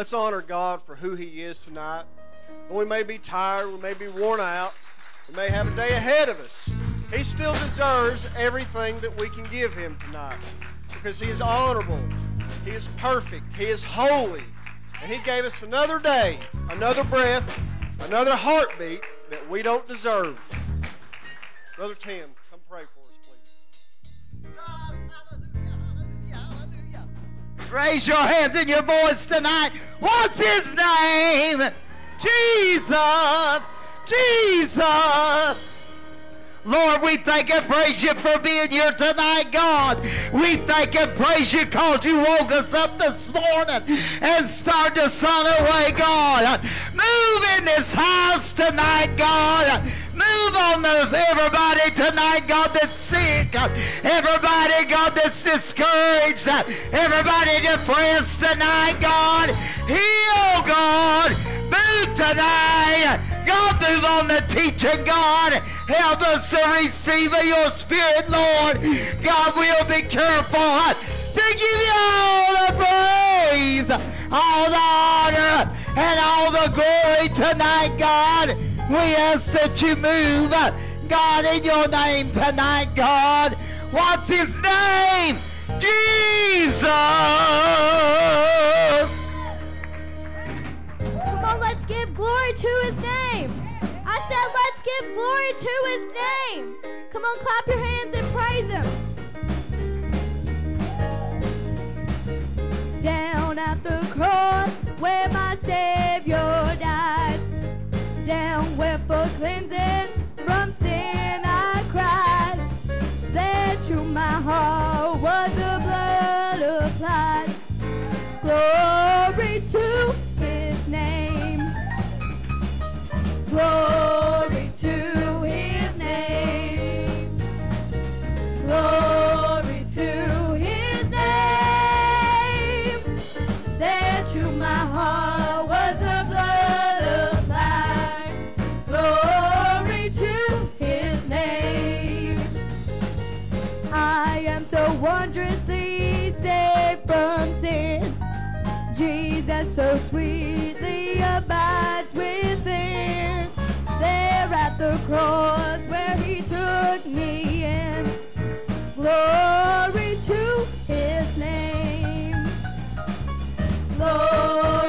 Let's honor God for who He is tonight. we may be tired, we may be worn out, we may have a day ahead of us. He still deserves everything that we can give Him tonight because He is honorable, He is perfect, He is holy, and He gave us another day, another breath, another heartbeat that we don't deserve. Brother Tim, Raise your hands and your voice tonight. What's his name? Jesus! Jesus! Lord, we thank and praise you for being here tonight, God. We thank and praise you because you woke us up this morning and started the sun away, God. Move in this house tonight, God. Move on the, everybody tonight, God, that's sick. Everybody, God, that's discouraged. Everybody depressed tonight, God. Heal, God. Move tonight. God, move on the teaching, God. Help us to receive your spirit, Lord. God, we'll be careful to give you all the praise, all the honor, and all the glory tonight, God. We ask that you move, God, in your name tonight, God. What's his name? Jesus! Come on, let's give glory to his name. I said, let's give glory to his name. Come on, clap your hands and praise him. Down at the cross where my Savior died. Down where for cleansing from sin I cried. There to my heart was the blood applied. Glory to his name. Glory to so sweetly abides within. There at the cross where he took me in. Glory to his name. Glory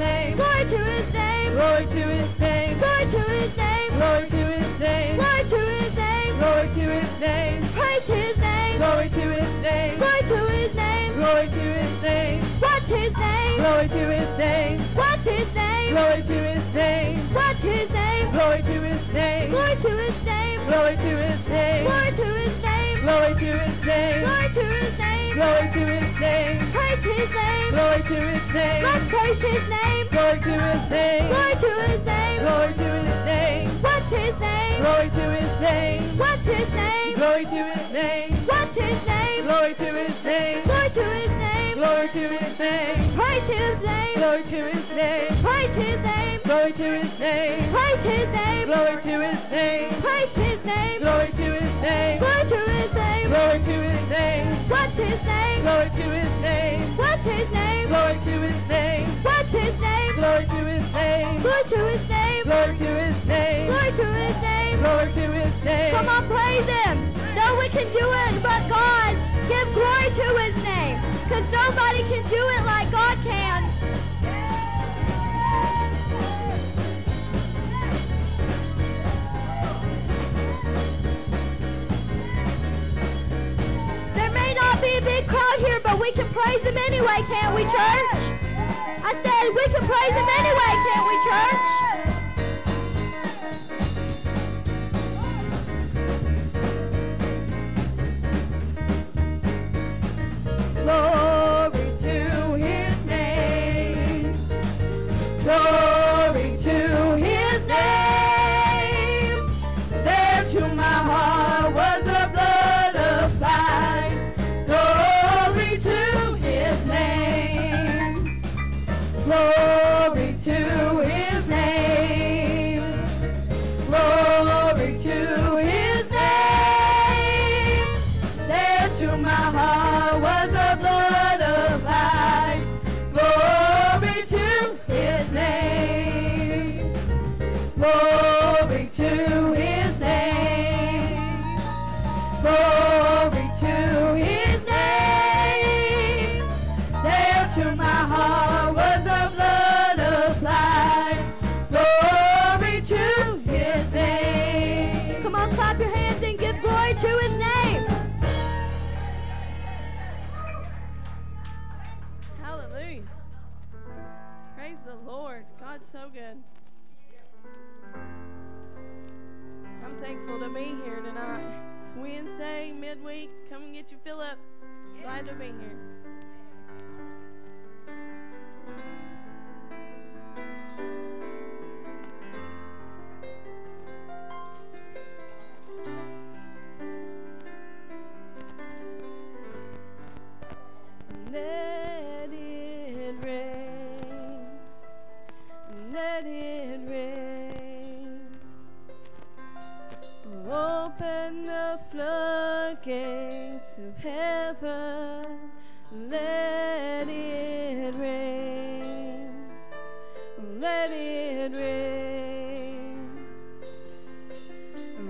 name. Glory to his name. Glory to his name. Glory to his name. Glory to his name. Glory to his name. Glory to his name. Praise his name. Glory to his name. Glory to his name. Glory to his name? What's his name? Glory to his name. What's his name? Glory to his name. What's his name? Glory to his name. Glory to his name. Glory to his name. Glory to his name. Glory to his name. Glory to his name. Glory to his name. Praise his name. Glory to his name. Let's praise his name. Glory to his name. Glory to his name. Glory to his name. What's his name? Glory to his name. What's his name? Glory to his name. What's his name? Glory to his name. Glory to his name. Glory to his name. Praise his name. Glory to his name. Praise his name. Glory to his name. Praise his name. Glory to his name. Praise his name. Glory What's his name? Glory to his name. What's his name? Glory to his name. What's his name? Glory to his name. Glory to his name. Glory to his name. Glory to his name. Glory to his name. Come on, praise him. No one can do it but God. Give glory to his name. Because nobody can do it like God can. Big crowd here, but we can praise him anyway, can't we, church? I said we can praise him anyway, can't we, church? Glad of heaven. Let it rain. Let it rain.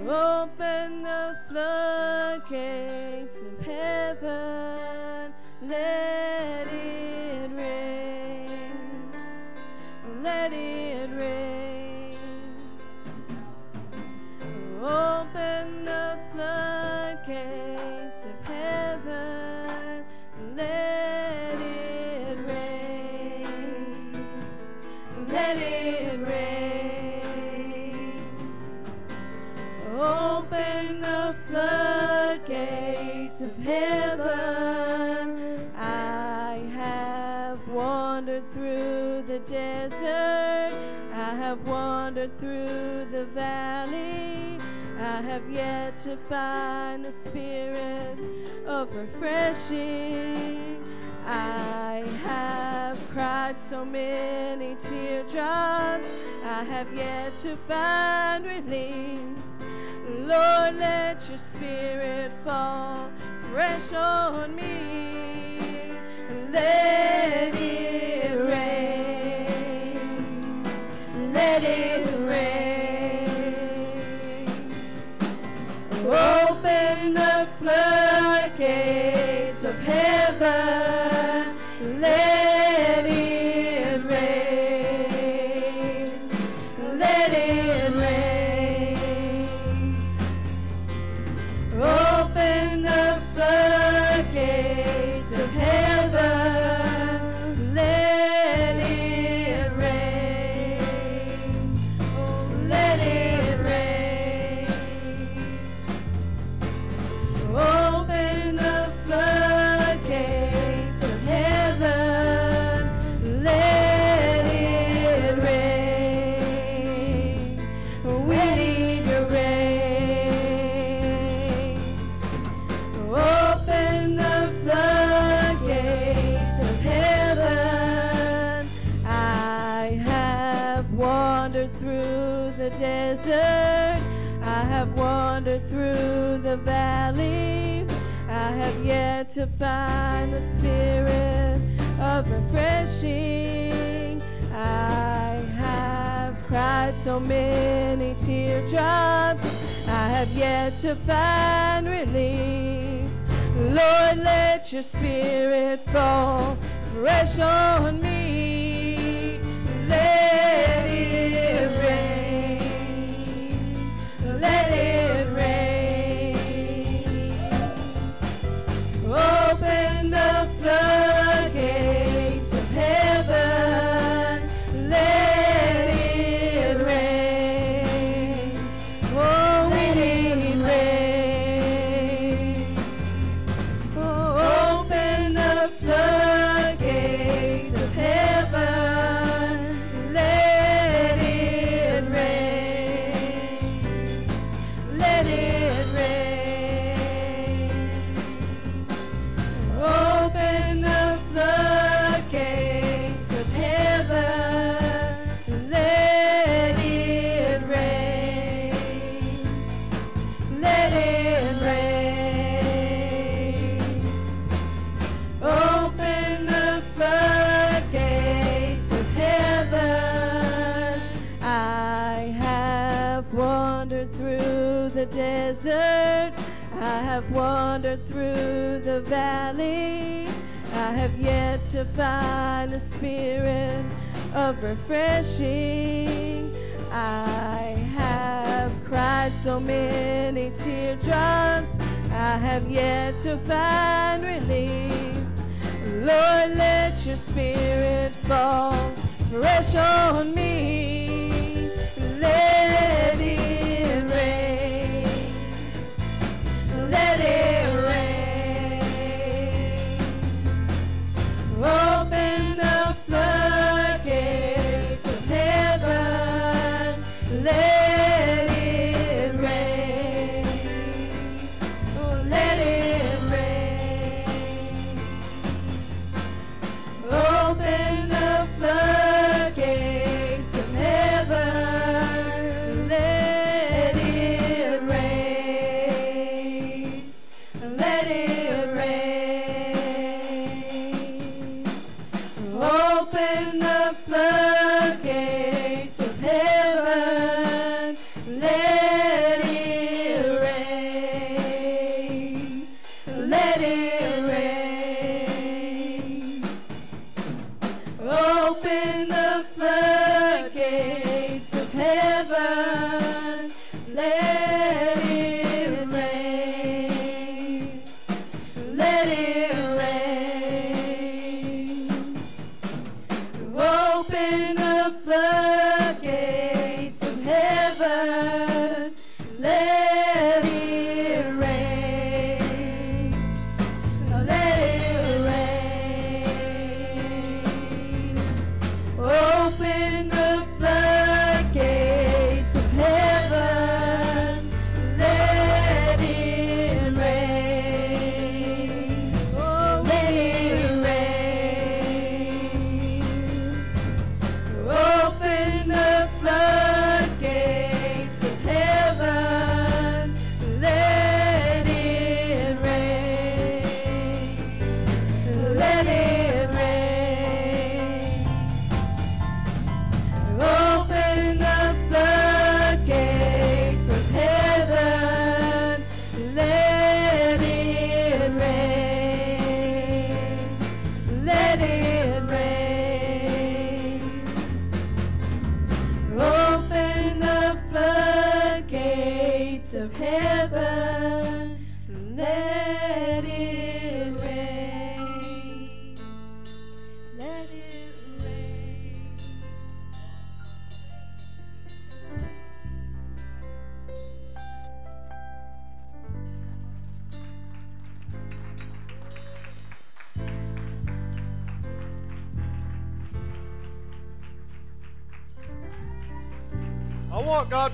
Open the floodgates have yet to find relief. Lord, let your spirit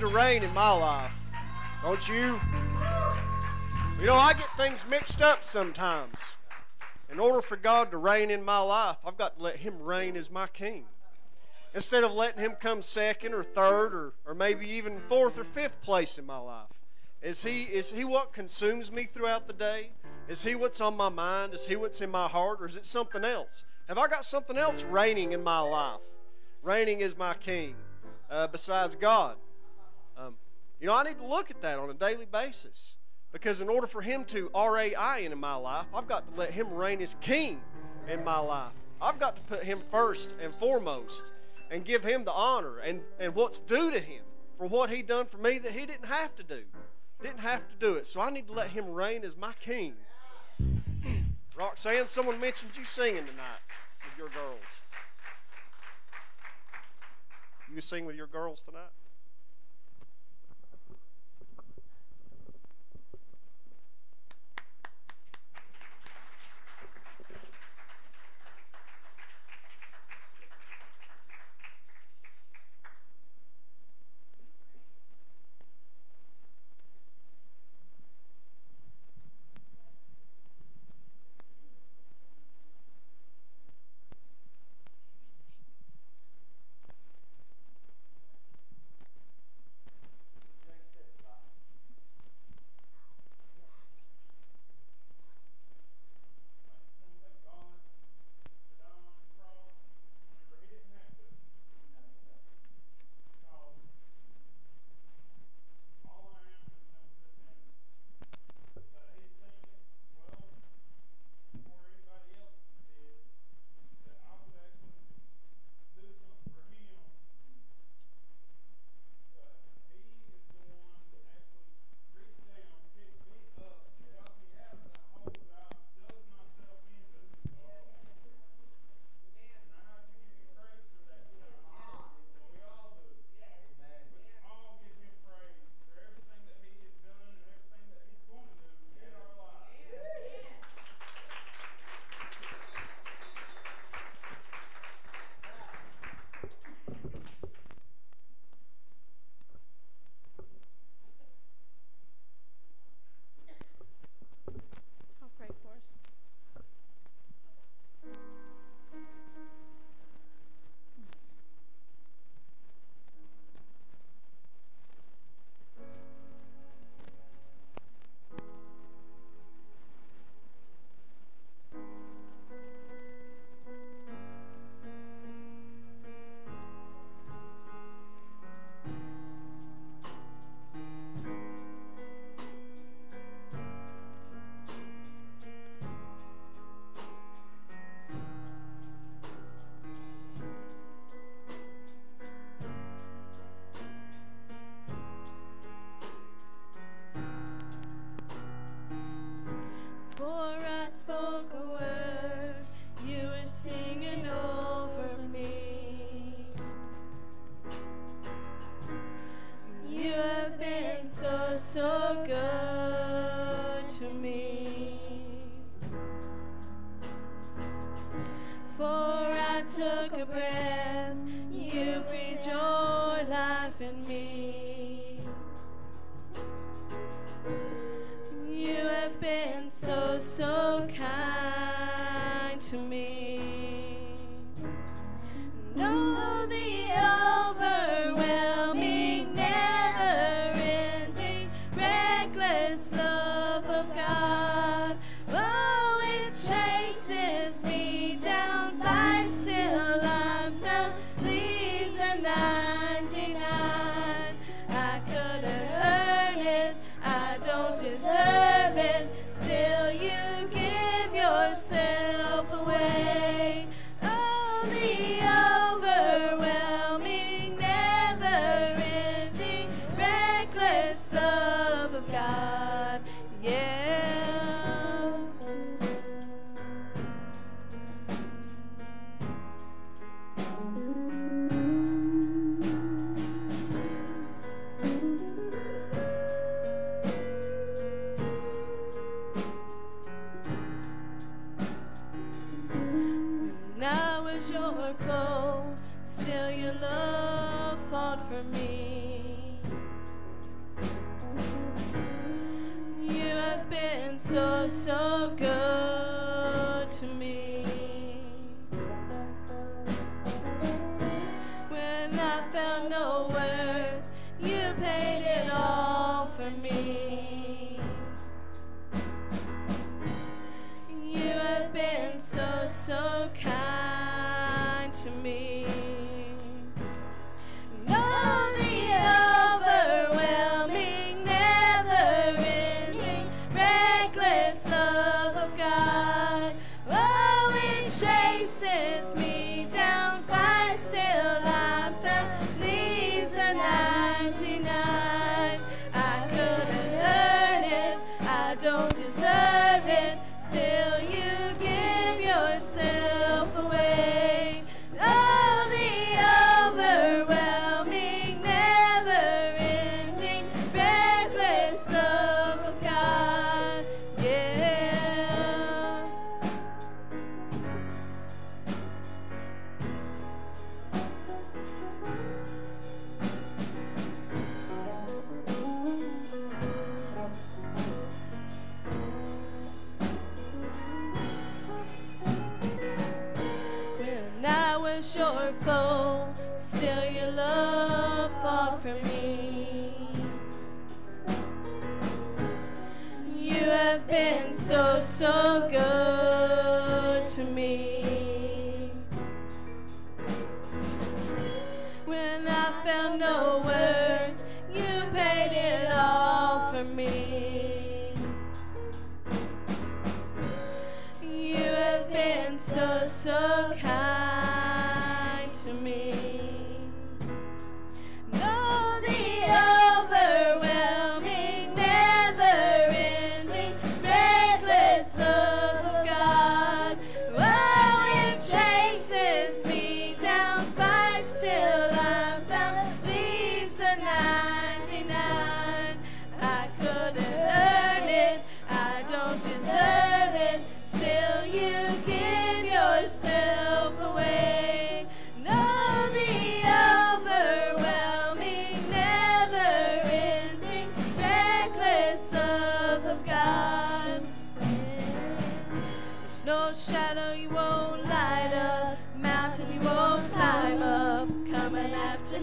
to reign in my life. Don't you? You know, I get things mixed up sometimes. In order for God to reign in my life, I've got to let Him reign as my king. instead of letting him come second or third or, or maybe even fourth or fifth place in my life? Is he, is he what consumes me throughout the day? Is he what's on my mind? Is he what's in my heart? Or is it something else? Have I got something else reigning in my life? Reigning is my king uh, besides God. Um, you know, I need to look at that on a daily basis. Because in order for him to R A I N in my life, I've got to let him reign as king in my life. I've got to put him first and foremost and give him the honor and, and what's due to him for what he done for me that he didn't have to do. Didn't have to do it. So I need to let him reign as my king. Roxanne, someone mentioned you singing tonight with your girls. You sing with your girls tonight?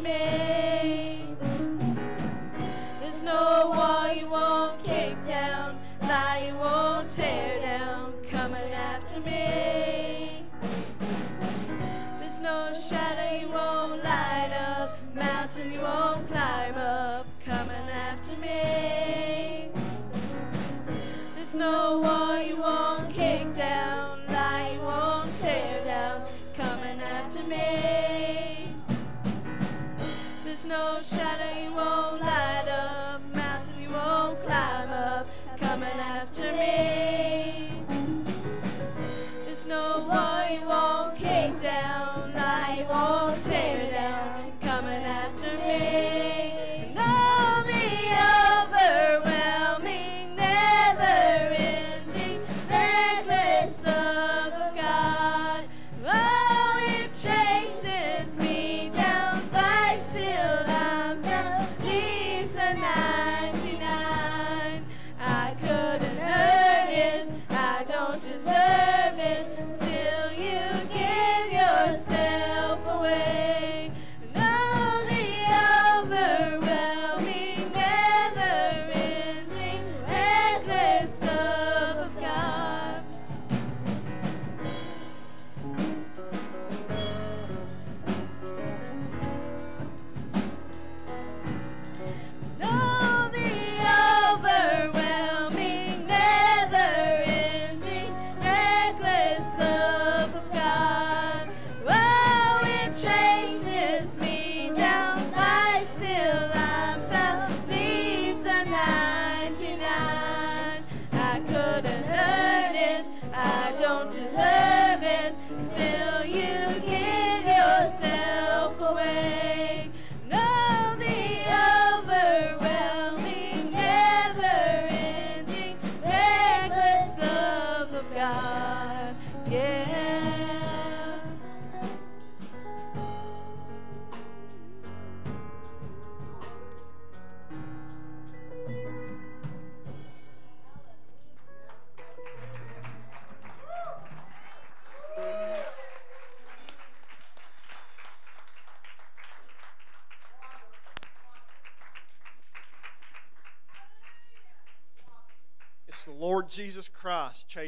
Coming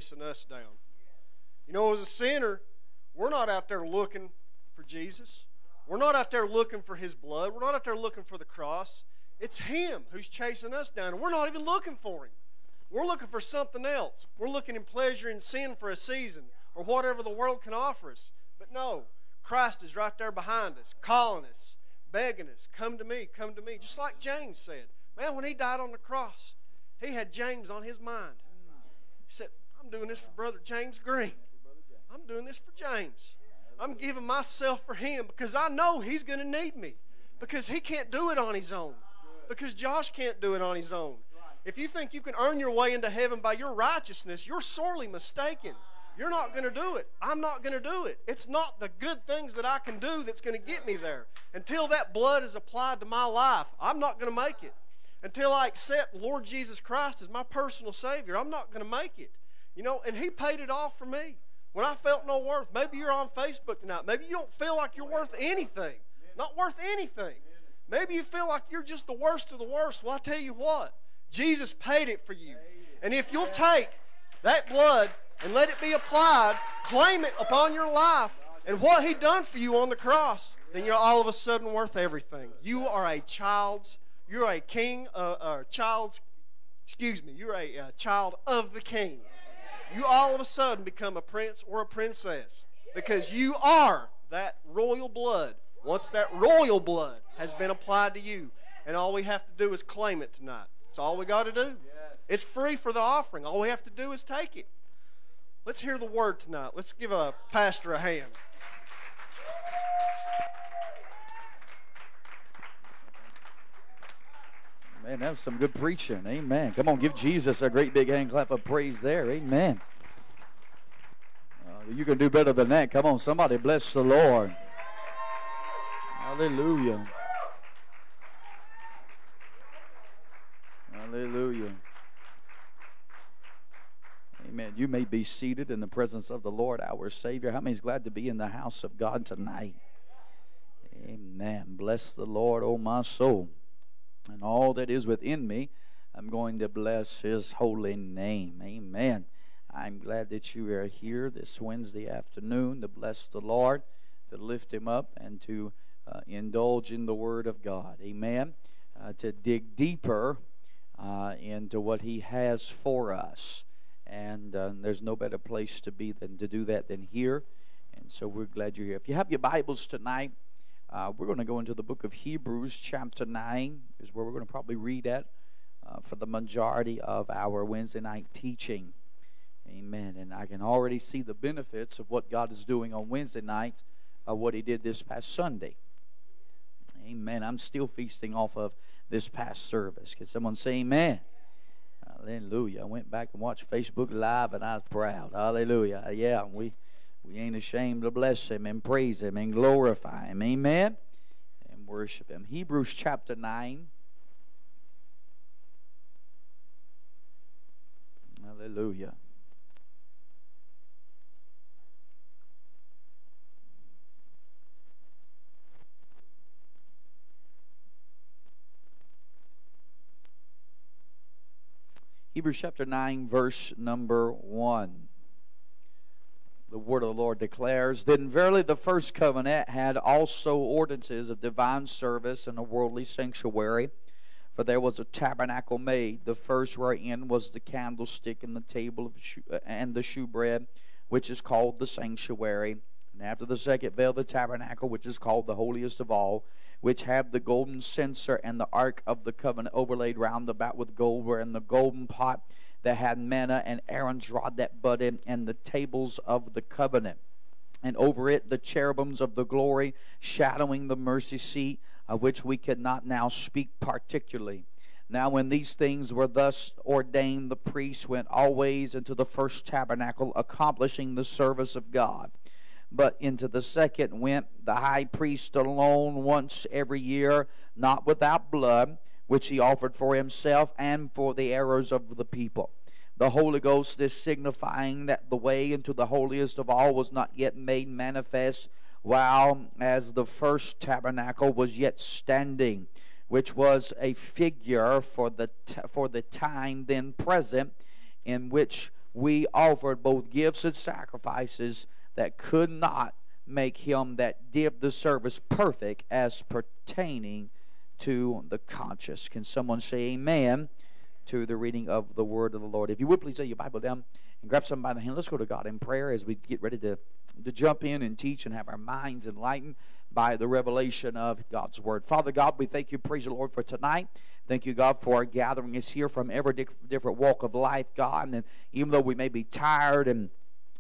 chasing us down. You know, as a sinner, we're not out there looking for Jesus. We're not out there looking for His blood. We're not out there looking for the cross. It's Him who's chasing us down, and we're not even looking for Him. We're looking for something else. We're looking in pleasure and sin for a season or whatever the world can offer us. But no, Christ is right there behind us, calling us, begging us, come to me, come to me. Just like James said. Man, when he died on the cross, he had James on his mind. He said, I'm doing this for Brother James Green. I'm doing this for James. I'm giving myself for him because I know he's going to need me. Because he can't do it on his own. Because Josh can't do it on his own. If you think you can earn your way into heaven by your righteousness, you're sorely mistaken. You're not going to do it. I'm not going to do it. It's not the good things that I can do that's going to get me there. Until that blood is applied to my life, I'm not going to make it. Until I accept Lord Jesus Christ as my personal Savior, I'm not going to make it. You know, and He paid it all for me. when I felt no worth. Maybe you're on Facebook tonight. Maybe you don't feel like you're worth anything. Not worth anything. Maybe you feel like you're just the worst of the worst. Well, I tell you what, Jesus paid it for you. And if you'll take that blood and let it be applied, claim it upon your life, and what He done for you on the cross, then you're all of a sudden worth everything. You are a child's, you're a king, uh, or child's, excuse me, you're a uh, child of the king. You all of a sudden become a prince or a princess because you are that royal blood. Once that royal blood has been applied to you, and all we have to do is claim it tonight. That's all we got to do. It's free for the offering. All we have to do is take it. Let's hear the word tonight. Let's give a pastor a hand. Man, that was some good preaching. Amen. Come on, give Jesus a great big hand clap of praise there. Amen. Uh, you can do better than that. Come on, somebody bless the Lord. Hallelujah. Hallelujah. Amen. You may be seated in the presence of the Lord, our Savior. How many is glad to be in the house of God tonight? Amen. Bless the Lord, O oh my soul and all that is within me, I'm going to bless his holy name. Amen. I'm glad that you are here this Wednesday afternoon to bless the Lord, to lift him up, and to uh, indulge in the Word of God. Amen. Uh, to dig deeper uh, into what he has for us. And uh, there's no better place to be than to do that than here. And so we're glad you're here. If you have your Bibles tonight, uh, we're going to go into the book of Hebrews, chapter 9, is where we're going to probably read at uh, for the majority of our Wednesday night teaching. Amen. And I can already see the benefits of what God is doing on Wednesday nights, of what He did this past Sunday. Amen. I'm still feasting off of this past service. Can someone say amen? Hallelujah. I went back and watched Facebook Live and I was proud. Hallelujah. Yeah, we we ain't ashamed to bless him and praise him and glorify him. Amen. And worship him. Hebrews chapter 9. Hallelujah. Hebrews chapter 9, verse number 1 the word of the Lord declares, Then verily the first covenant had also ordinances of divine service and a worldly sanctuary. For there was a tabernacle made, the first wherein was the candlestick and the table of shew, uh, and the shewbread, which is called the sanctuary. And after the second veil, the tabernacle, which is called the holiest of all, which have the golden censer and the ark of the covenant overlaid round about with gold, wherein the golden pot that had manna and Aaron's rod that budded and the tables of the covenant. And over it the cherubims of the glory shadowing the mercy seat, of which we cannot now speak particularly. Now, when these things were thus ordained, the priests went always into the first tabernacle, accomplishing the service of God. But into the second went the high priest alone once every year, not without blood, which he offered for himself and for the errors of the people. The Holy Ghost is signifying that the way into the holiest of all was not yet made manifest, while as the first tabernacle was yet standing, which was a figure for the for the time then present, in which we offered both gifts and sacrifices that could not make him that did the service perfect as pertaining to the conscious. Can someone say amen? to the reading of the word of the Lord. If you would please lay your Bible down and grab somebody by the hand. Let's go to God in prayer as we get ready to, to jump in and teach and have our minds enlightened by the revelation of God's word. Father God, we thank you, praise the Lord, for tonight. Thank you, God, for gathering us here from every different walk of life, God. And even though we may be tired and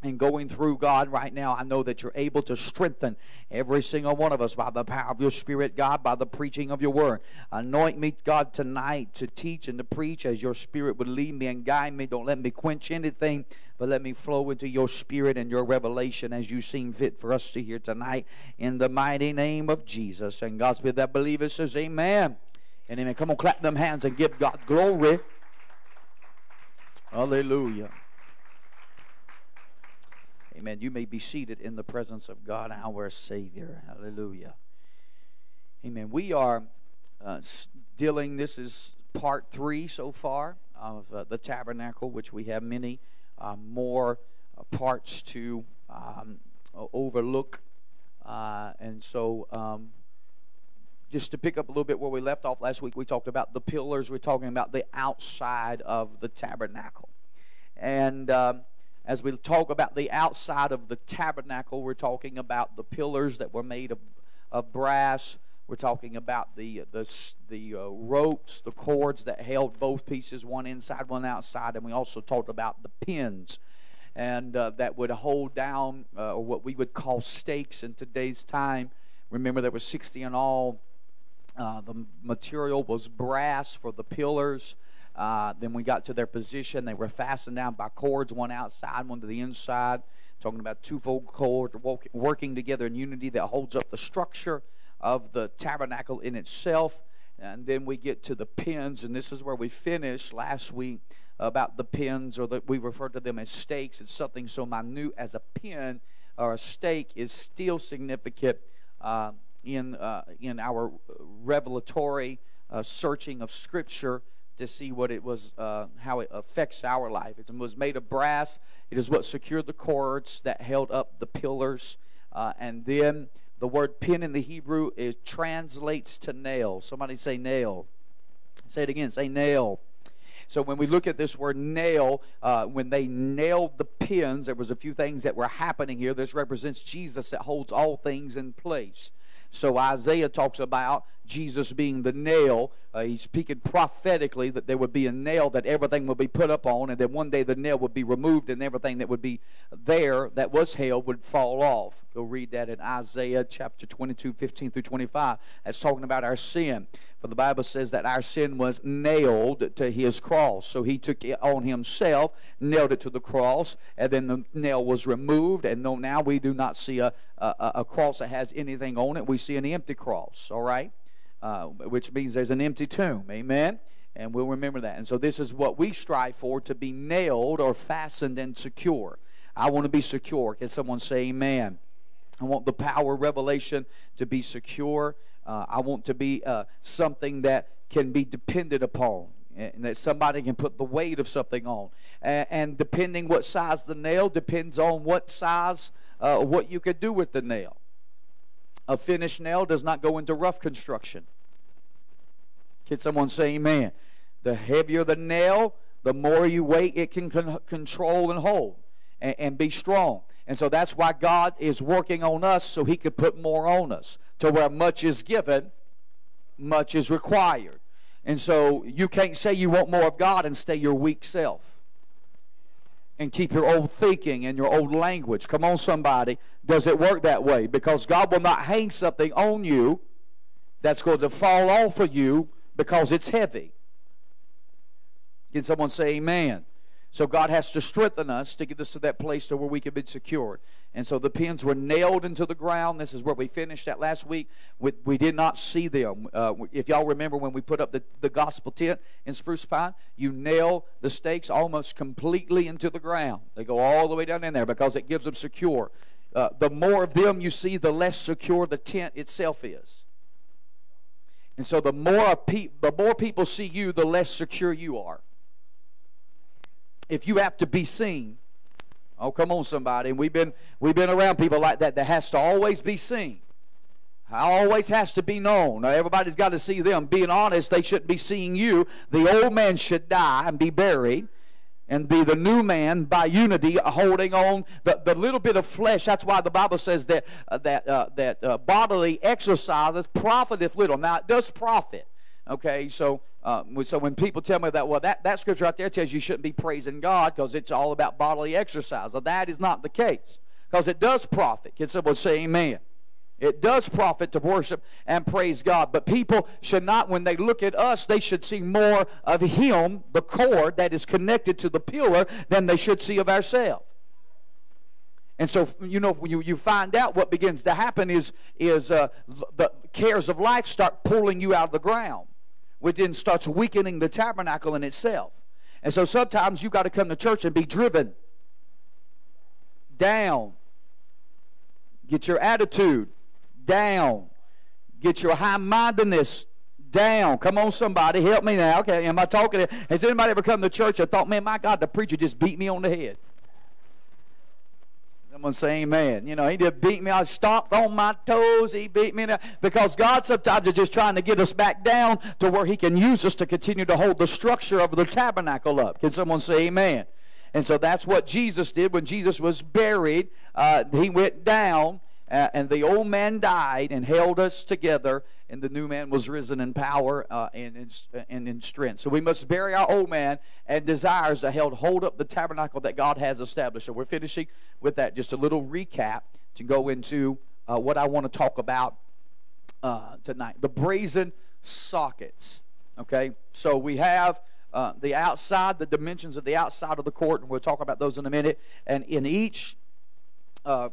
and going through, God, right now, I know that you're able to strengthen every single one of us by the power of your Spirit, God, by the preaching of your word. Anoint me, God, tonight to teach and to preach as your Spirit would lead me and guide me. Don't let me quench anything, but let me flow into your Spirit and your revelation as you seem fit for us to hear tonight. In the mighty name of Jesus. And God's with that believer says, Amen. And amen. Come on, clap them hands and give God glory. Hallelujah. Amen. You may be seated in the presence of God, our Savior. Hallelujah. Amen. We are uh, dealing, this is part three so far of uh, the tabernacle, which we have many uh, more uh, parts to um, overlook. Uh, and so, um, just to pick up a little bit where we left off last week, we talked about the pillars. We're talking about the outside of the tabernacle. And um, as we talk about the outside of the tabernacle, we're talking about the pillars that were made of, of brass. We're talking about the the the uh, ropes, the cords that held both pieces, one inside, one outside, and we also talked about the pins, and uh, that would hold down uh, what we would call stakes in today's time. Remember, there were 60 in all. Uh, the material was brass for the pillars. Uh, then we got to their position. They were fastened down by cords, one outside, one to the inside. Talking about twofold cord working together in unity that holds up the structure of the tabernacle in itself. And then we get to the pins, and this is where we finished last week about the pins, or that we refer to them as stakes. It's something so minute as a pin or a stake is still significant uh, in uh, in our revelatory uh, searching of Scripture to see what it was, uh, how it affects our life. It was made of brass. It is what secured the cords that held up the pillars. Uh, and then the word pin in the Hebrew it translates to nail. Somebody say nail. Say it again. Say nail. So when we look at this word nail, uh, when they nailed the pins, there was a few things that were happening here. This represents Jesus that holds all things in place. So Isaiah talks about Jesus being the nail. Uh, he's speaking prophetically that there would be a nail that everything would be put up on, and then one day the nail would be removed, and everything that would be there that was held would fall off. Go read that in Isaiah chapter 22, 15 through 25. That's talking about our sin. The Bible says that our sin was nailed to his cross. So he took it on himself, nailed it to the cross, and then the nail was removed. And now we do not see a, a, a cross that has anything on it. We see an empty cross, all right? Uh, which means there's an empty tomb. Amen? And we'll remember that. And so this is what we strive for to be nailed or fastened and secure. I want to be secure. Can someone say amen? I want the power revelation to be secure. Uh, I want to be uh, something that can be depended upon and that somebody can put the weight of something on. And, and depending what size the nail depends on what size, uh, what you could do with the nail. A finished nail does not go into rough construction. Can someone say amen? The heavier the nail, the more you weight it can con- control and hold and, and be strong. And so that's why God is working on us so He could put more on us. To where much is given, much is required. And so you can't say you want more of God and stay your weak self. And keep your old thinking and your old language. Come on, somebody. Does it work that way? Because God will not hang something on you that's going to fall off of you because it's heavy. Can someone say amen? So God has to strengthen us to get us to that place to where we can be secured. And so the pins were nailed into the ground. This is where we finished that last week. We, we did not see them. Uh, if y'all remember when we put up the, the gospel tent in Spruce Pine, you nail the stakes almost completely into the ground. They go all the way down in there because it gives them secure. Uh, the more of them you see, the less secure the tent itself is. And so the more, pe- the more people see you, the less secure you are if you have to be seen, oh come on somebody, and we've been we've been around people like that that has to always be seen. Always has to be known. Now, everybody's got to see them. Being honest, they shouldn't be seeing you. The old man should die and be buried and be the new man by unity holding on the, the little bit of flesh that's why the bible says that uh, that uh, that uh, bodily exercise profiteth little now it does profit okay so uh, so when people tell me that, well, that, that scripture right there tells you, you shouldn't be praising God because it's all about bodily exercise. Well, that is not the case because it does profit. Can someone say amen? It does profit to worship and praise God. But people should not, when they look at us, they should see more of Him, the cord that is connected to the pillar, than they should see of ourselves. And so, you know, you, you find out what begins to happen is, is uh, the cares of life start pulling you out of the ground which then starts weakening the tabernacle in itself. And so sometimes you've got to come to church and be driven down. Get your attitude down. Get your high mindedness down. Come on, somebody, help me now. Okay, am I talking? Has anybody ever come to church and thought, man, my God, the preacher just beat me on the head? Someone say amen. You know, he did beat me. I stomped on my toes. He beat me. Because God sometimes is just trying to get us back down to where he can use us to continue to hold the structure of the tabernacle up. Can someone say amen? And so that's what Jesus did when Jesus was buried. Uh, he went down, uh, and the old man died and held us together and the new man was risen in power uh, and, in, and in strength. So we must bury our old man and desires to held, hold up the tabernacle that God has established. So we're finishing with that. Just a little recap to go into uh, what I want to talk about uh, tonight. The brazen sockets. Okay, so we have uh, the outside, the dimensions of the outside of the court, and we'll talk about those in a minute. And in each uh,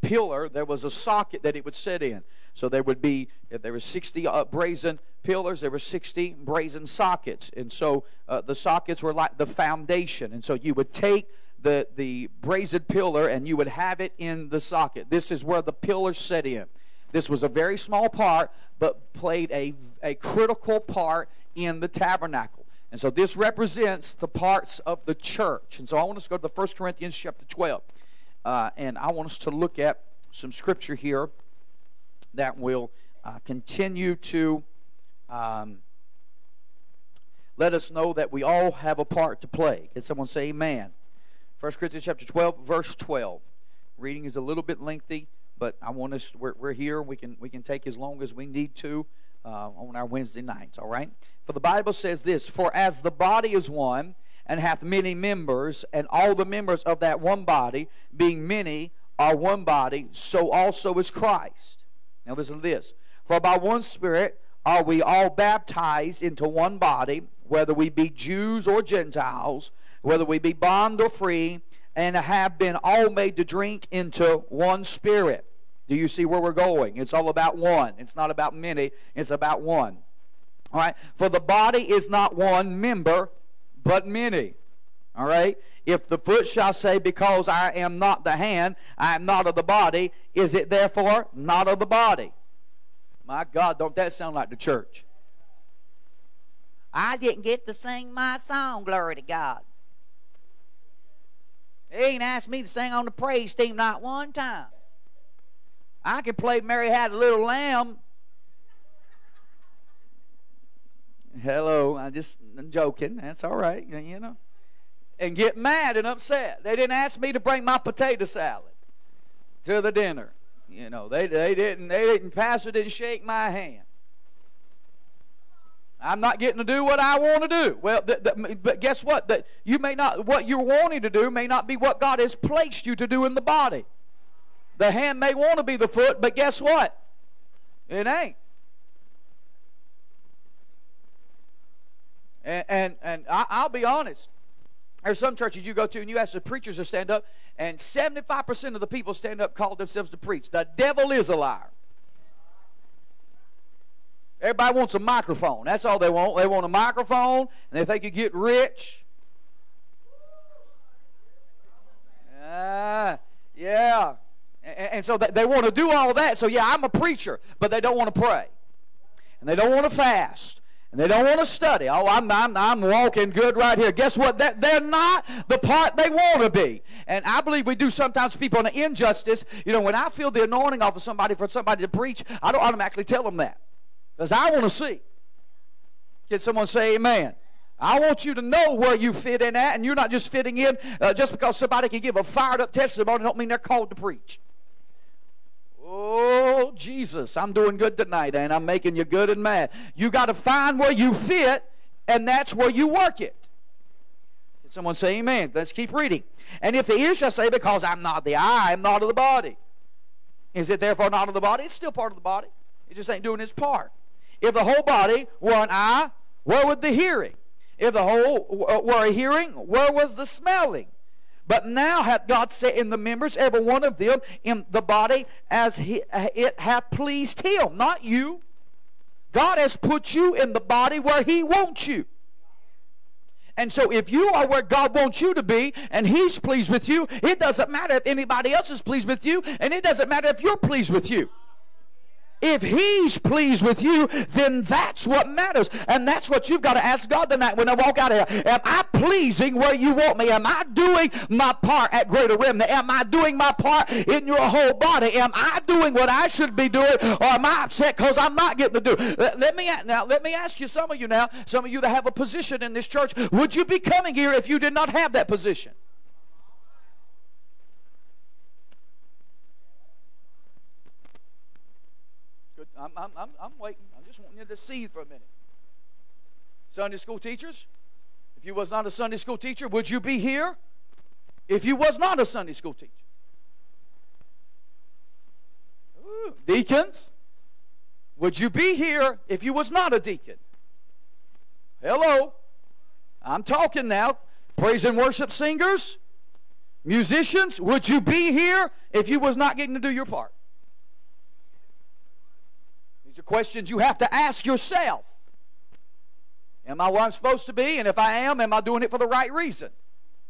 pillar, there was a socket that it would sit in. So there would be, if there were 60 uh, brazen pillars, there were 60 brazen sockets. And so uh, the sockets were like the foundation. And so you would take the, the brazen pillar and you would have it in the socket. This is where the pillars set in. This was a very small part, but played a, a critical part in the tabernacle. And so this represents the parts of the church. And so I want us to go to the 1 Corinthians chapter 12. Uh, and I want us to look at some scripture here that will uh, continue to um, let us know that we all have a part to play. Can someone say amen? 1 Corinthians chapter 12, verse 12. Reading is a little bit lengthy, but I want us, we're, we're here. We can, we can take as long as we need to uh, on our Wednesday nights, all right? For the Bible says this For as the body is one, and hath many members, and all the members of that one body, being many, are one body, so also is Christ. Now listen to this. For by one Spirit are we all baptized into one body, whether we be Jews or Gentiles, whether we be bond or free, and have been all made to drink into one Spirit. Do you see where we're going? It's all about one. It's not about many, it's about one. All right? For the body is not one member, but many. All right? If the foot shall say, Because I am not the hand, I am not of the body, is it therefore not of the body? My God, don't that sound like the church? I didn't get to sing my song, glory to God. He ain't asked me to sing on the praise team not one time. I could play Mary Had a Little Lamb Hello, I'm just I'm joking. That's all right, you know. And get mad and upset. They didn't ask me to bring my potato salad to the dinner. You know, they, they didn't they didn't pastor didn't shake my hand. I'm not getting to do what I want to do. Well, the, the, but guess what? That you may not what you're wanting to do may not be what God has placed you to do in the body. The hand may want to be the foot, but guess what? It ain't. And, and, and I, will be honest. There's some churches you go to and you ask the preachers to stand up, and 75% of the people stand up call themselves to preach. The devil is a liar. Everybody wants a microphone. That's all they want. They want a microphone, and if they think you get rich. Ah, yeah. And, and so they want to do all that. So, yeah, I'm a preacher, but they don't want to pray. And they don't want to fast and they don't want to study. Oh, I'm, I'm, I'm walking good right here. Guess what? That, they're not the part they want to be. And I believe we do sometimes people an injustice. You know, when I feel the anointing off of somebody for somebody to preach, I don't automatically tell them that. Because I want to see. Can someone say amen? I want you to know where you fit in at, and you're not just fitting in uh, just because somebody can give a fired up testimony. Don't mean they're called to preach. Oh, Jesus, I'm doing good tonight, and I'm making you good and mad. You got to find where you fit, and that's where you work it. Can someone say amen? Let's keep reading. And if the ear shall say, Because I'm not the eye, I'm not of the body. Is it therefore not of the body? It's still part of the body. It just ain't doing its part. If the whole body were an eye, where would the hearing? If the whole uh, were a hearing, where was the smelling? But now hath God set in the members, every one of them, in the body as he, it hath pleased him, not you. God has put you in the body where he wants you. And so if you are where God wants you to be and He's pleased with you, it doesn't matter if anybody else is pleased with you, and it doesn't matter if you're pleased with you. If he's pleased with you, then that's what matters. And that's what you've got to ask God tonight when I walk out of here. Am I pleasing where you want me? Am I doing my part at Greater Remnant? Am I doing my part in your whole body? Am I doing what I should be doing? Or am I upset because I'm not getting to do? Let, let me now let me ask you, some of you now, some of you that have a position in this church, would you be coming here if you did not have that position? I'm, I'm, I'm, I'm waiting. I'm just wanting you to see for a minute. Sunday school teachers, if you was not a Sunday school teacher, would you be here if you was not a Sunday school teacher? Ooh, deacons, would you be here if you was not a deacon? Hello. I'm talking now. Praise and worship singers, musicians, would you be here if you was not getting to do your part? These are questions you have to ask yourself. Am I where I'm supposed to be? And if I am, am I doing it for the right reason?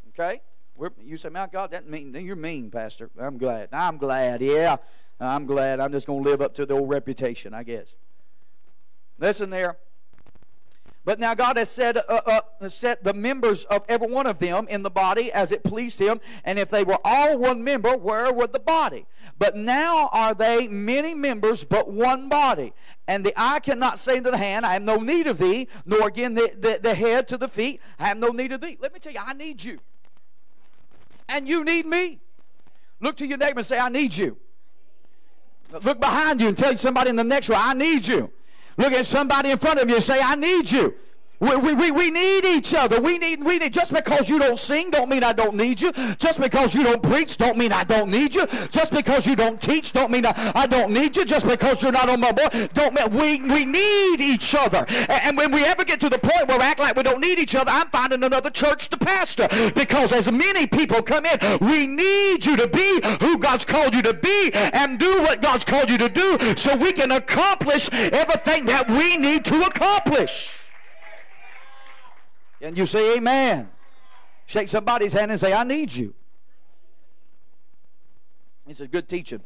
Okay? We're, you say, my God, that mean you're mean, Pastor. I'm glad. I'm glad. Yeah, I'm glad. I'm just going to live up to the old reputation, I guess. Listen there. But now God has said, uh, uh, set the members of every one of them in the body as it pleased Him. And if they were all one member, where would the body? But now are they many members, but one body. And the eye cannot say to the hand, I have no need of thee, nor again the, the, the head to the feet, I have no need of thee. Let me tell you, I need you. And you need me. Look to your neighbor and say, I need you. Look behind you and tell somebody in the next row, I need you. Look at somebody in front of you and say, I need you. We, we, we need each other. We need, we need, just because you don't sing don't mean I don't need you. Just because you don't preach don't mean I don't need you. Just because you don't teach don't mean I, I don't need you. Just because you're not on my board don't mean, we, we need each other. And, and when we ever get to the point where we act like we don't need each other, I'm finding another church to pastor. Because as many people come in, we need you to be who God's called you to be and do what God's called you to do so we can accomplish everything that we need to accomplish. And you say, Amen. Shake somebody's hand and say, I need you. It's a good teaching.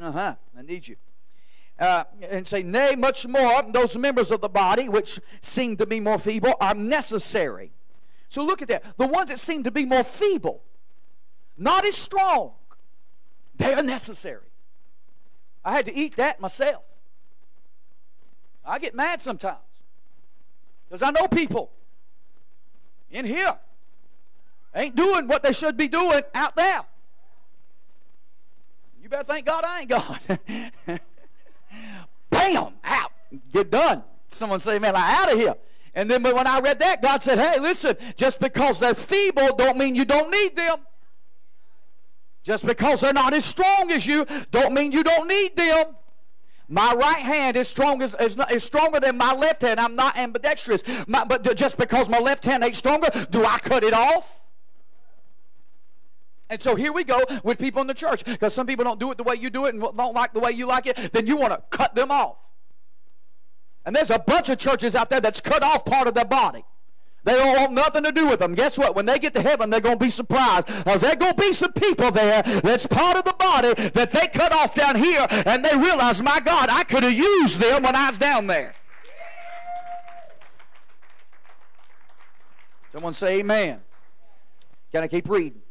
Uh huh. I need you. Uh, and say, Nay, much more, those members of the body which seem to be more feeble are necessary. So look at that. The ones that seem to be more feeble, not as strong, they are necessary. I had to eat that myself. I get mad sometimes. Because I know people in here ain't doing what they should be doing out there. You better thank God I ain't God. Bam! Out. Get done. Someone say, man, like, out of here. And then when I read that, God said, hey, listen, just because they're feeble don't mean you don't need them. Just because they're not as strong as you don't mean you don't need them. My right hand is strong as, is, is stronger than my left hand. I'm not ambidextrous. My, but just because my left hand ain't stronger, do I cut it off? And so here we go with people in the church because some people don't do it the way you do it and don't like the way you like it. Then you want to cut them off. And there's a bunch of churches out there that's cut off part of their body. They don't want nothing to do with them. Guess what? When they get to heaven, they're going to be surprised. Because there's going to be some people there that's part of the body that they cut off down here and they realize, my God, I could have used them when I was down there. Someone say amen. Can I keep reading?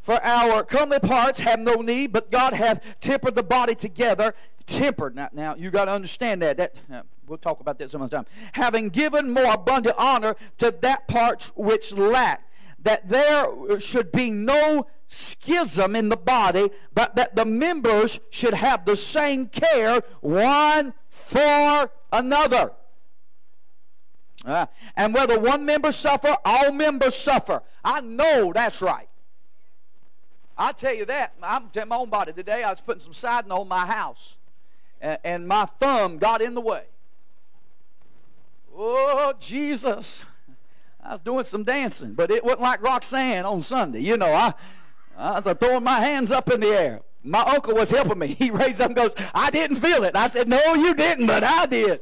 For our comely parts have no need, but God hath tempered the body together. Tempered. Now, now you got to understand that. That uh, we'll talk about that some other time. Having given more abundant honor to that part which lack, that there should be no schism in the body, but that the members should have the same care one for another. Uh, and whether one member suffer, all members suffer. I know that's right. I tell you that. I'm my own body today. I was putting some siding on my house, and, and my thumb got in the way. Oh, Jesus. I was doing some dancing, but it wasn't like Roxanne on Sunday. You know, I, I was throwing my hands up in the air. My uncle was helping me. He raised up and goes, I didn't feel it. I said, No, you didn't, but I did.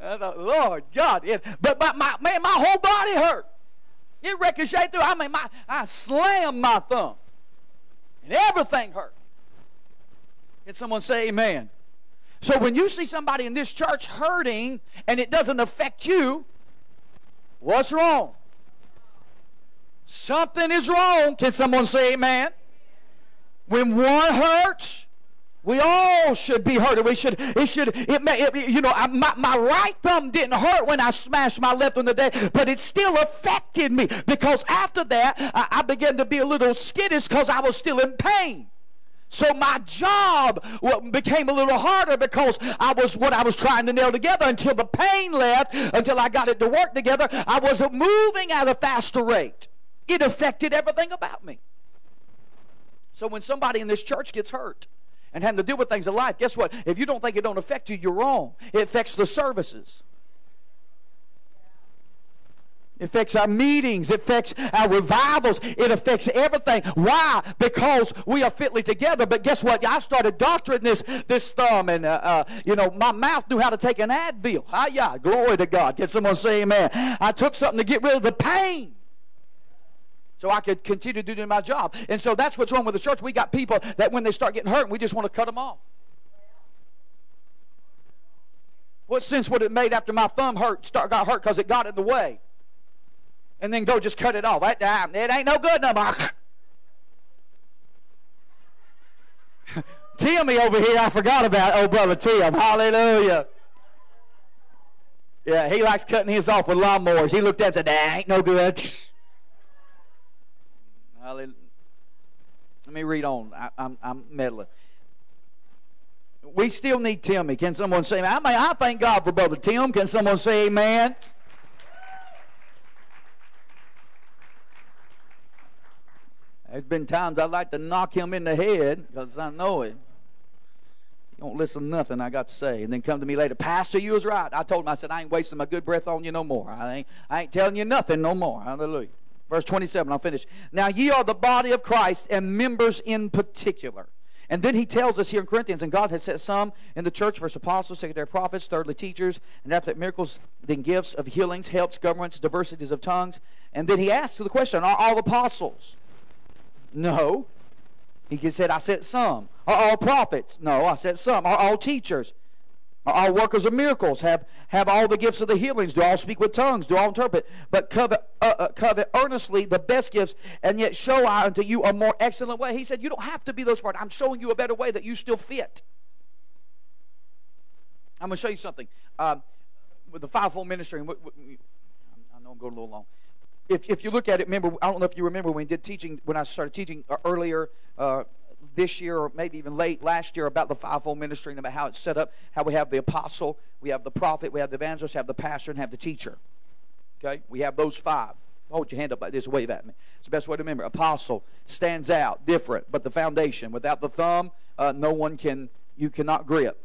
I thought, Lord God, it, but, but my man, my whole body hurt. It ricocheted through. I mean, my I slammed my thumb, and everything hurt. Can someone say Amen? So when you see somebody in this church hurting and it doesn't affect you, what's wrong? Something is wrong. Can someone say Amen? When one hurts, we all should be hurt. We should, it should, it may, it, you know, I, my, my right thumb didn't hurt when I smashed my left on the day, but it still affected me because after that, I, I began to be a little skittish because I was still in pain. So my job became a little harder because I was what I was trying to nail together until the pain left, until I got it to work together. I wasn't moving at a faster rate. It affected everything about me. So when somebody in this church gets hurt, and having to deal with things in life, guess what? If you don't think it don't affect you, you're wrong. It affects the services. It affects our meetings. It affects our revivals. It affects everything. Why? Because we are fitly together. But guess what? I started doctoring this, this thumb, and uh, uh, you know my mouth knew how to take an Advil. Hi, yeah, glory to God. Can someone say Amen? I took something to get rid of the pain so I could continue to do my job. And so that's what's wrong with the church. We got people that when they start getting hurt, we just want to cut them off. What sense would it made after my thumb hurt, start got hurt because it got in the way? And then go just cut it off. That time, it ain't no good no more. Timmy over here, I forgot about oh brother Tim. Hallelujah. Yeah, he likes cutting his off with lawnmowers. He looked at and said, that ain't no good. Hallelujah. Let me read on. I, am I'm, I'm meddling. We still need Timmy. Can someone say, I, mean, I thank God for Brother Tim. Can someone say amen? There's been times I'd like to knock him in the head because I know it. You don't listen to nothing I got to say. And then come to me later, Pastor, you was right. I told him, I said, I ain't wasting my good breath on you no more. I ain't, I ain't telling you nothing no more. Hallelujah. Verse 27, I'll finish. Now ye are the body of Christ and members in particular. And then he tells us here in Corinthians, and God has set some in the church, first apostles, secondary prophets, thirdly teachers, and after that miracles, then gifts of healings, helps, governments, diversities of tongues. And then he asks the question, are all apostles? No. He said, I said some. Are all prophets? No, I said some. Are all teachers? Are all workers of miracles have, have all the gifts of the healings. Do all speak with tongues? Do all interpret? But covet, uh, uh, covet earnestly the best gifts, and yet show I unto you a more excellent way. He said, You don't have to be those parts. I'm showing you a better way that you still fit. I'm going to show you something. Um, with the fivefold ministry, I know I'm going a little long. If, if you look at it, remember, I don't know if you remember when we did teaching, when I started teaching uh, earlier uh, this year or maybe even late last year about the fivefold ministry and about how it's set up, how we have the apostle, we have the prophet, we have the evangelist, have the pastor, and have the teacher. Okay? We have those five. Hold your hand up like this, wave at me. It's the best way to remember. Apostle stands out, different, but the foundation. Without the thumb, uh, no one can, you cannot grip.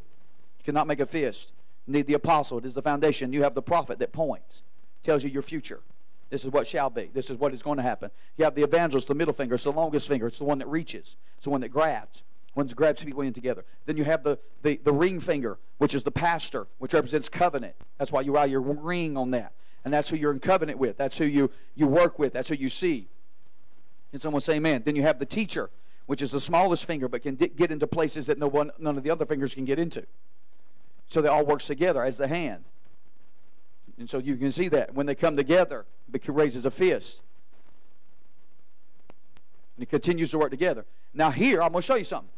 You cannot make a fist. You need the apostle. It is the foundation. You have the prophet that points, tells you your future. This is what shall be. This is what is going to happen. You have the evangelist, the middle finger. It's the longest finger. It's the one that reaches. It's the one that grabs. One that grabs people in together. Then you have the, the, the ring finger, which is the pastor, which represents covenant. That's why you write your ring on that. And that's who you're in covenant with. That's who you, you work with. That's who you see. Can someone say amen? Then you have the teacher, which is the smallest finger, but can get into places that no one, none of the other fingers can get into. So they all works together as the hand. And so you can see that when they come together, it raises a fist. And he continues to work together. Now, here, I'm going to show you something.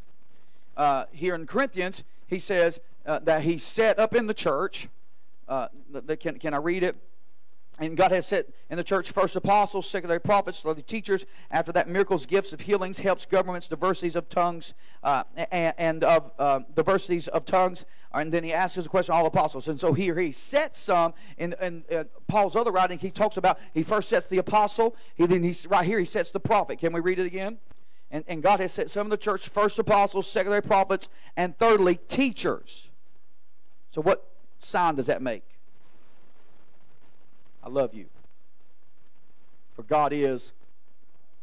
Uh, here in Corinthians, he says uh, that he set up in the church. Uh, can, can I read it? And God has set in the church first apostles, secondary prophets, the teachers. After that, miracles, gifts of healings, helps, governments, diversities of tongues, uh, and, and, of uh, diversities of tongues. And then he asks us a question, all apostles. And so here he sets some. In, in, in, Paul's other writings, he talks about he first sets the apostle. He then he's right here he sets the prophet. Can we read it again? And, and God has set some of the church first apostles, secondary prophets, and thirdly teachers. So what sign does that make? I love you. For God is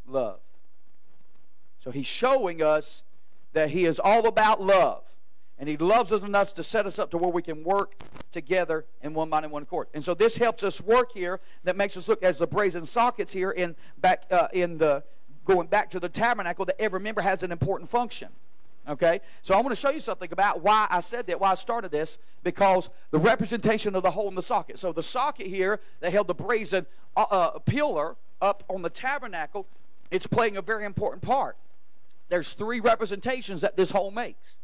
love. So he's showing us that he is all about love. And he loves us enough to set us up to where we can work together in one mind and one accord. And so this helps us work here. That makes us look as the brazen sockets here in back uh, in the going back to the tabernacle. That every member has an important function. Okay, so I want to show you something about why I said that, why I started this, because the representation of the hole in the socket. So the socket here that held the brazen uh, uh, pillar up on the tabernacle, it's playing a very important part. There's three representations that this hole makes.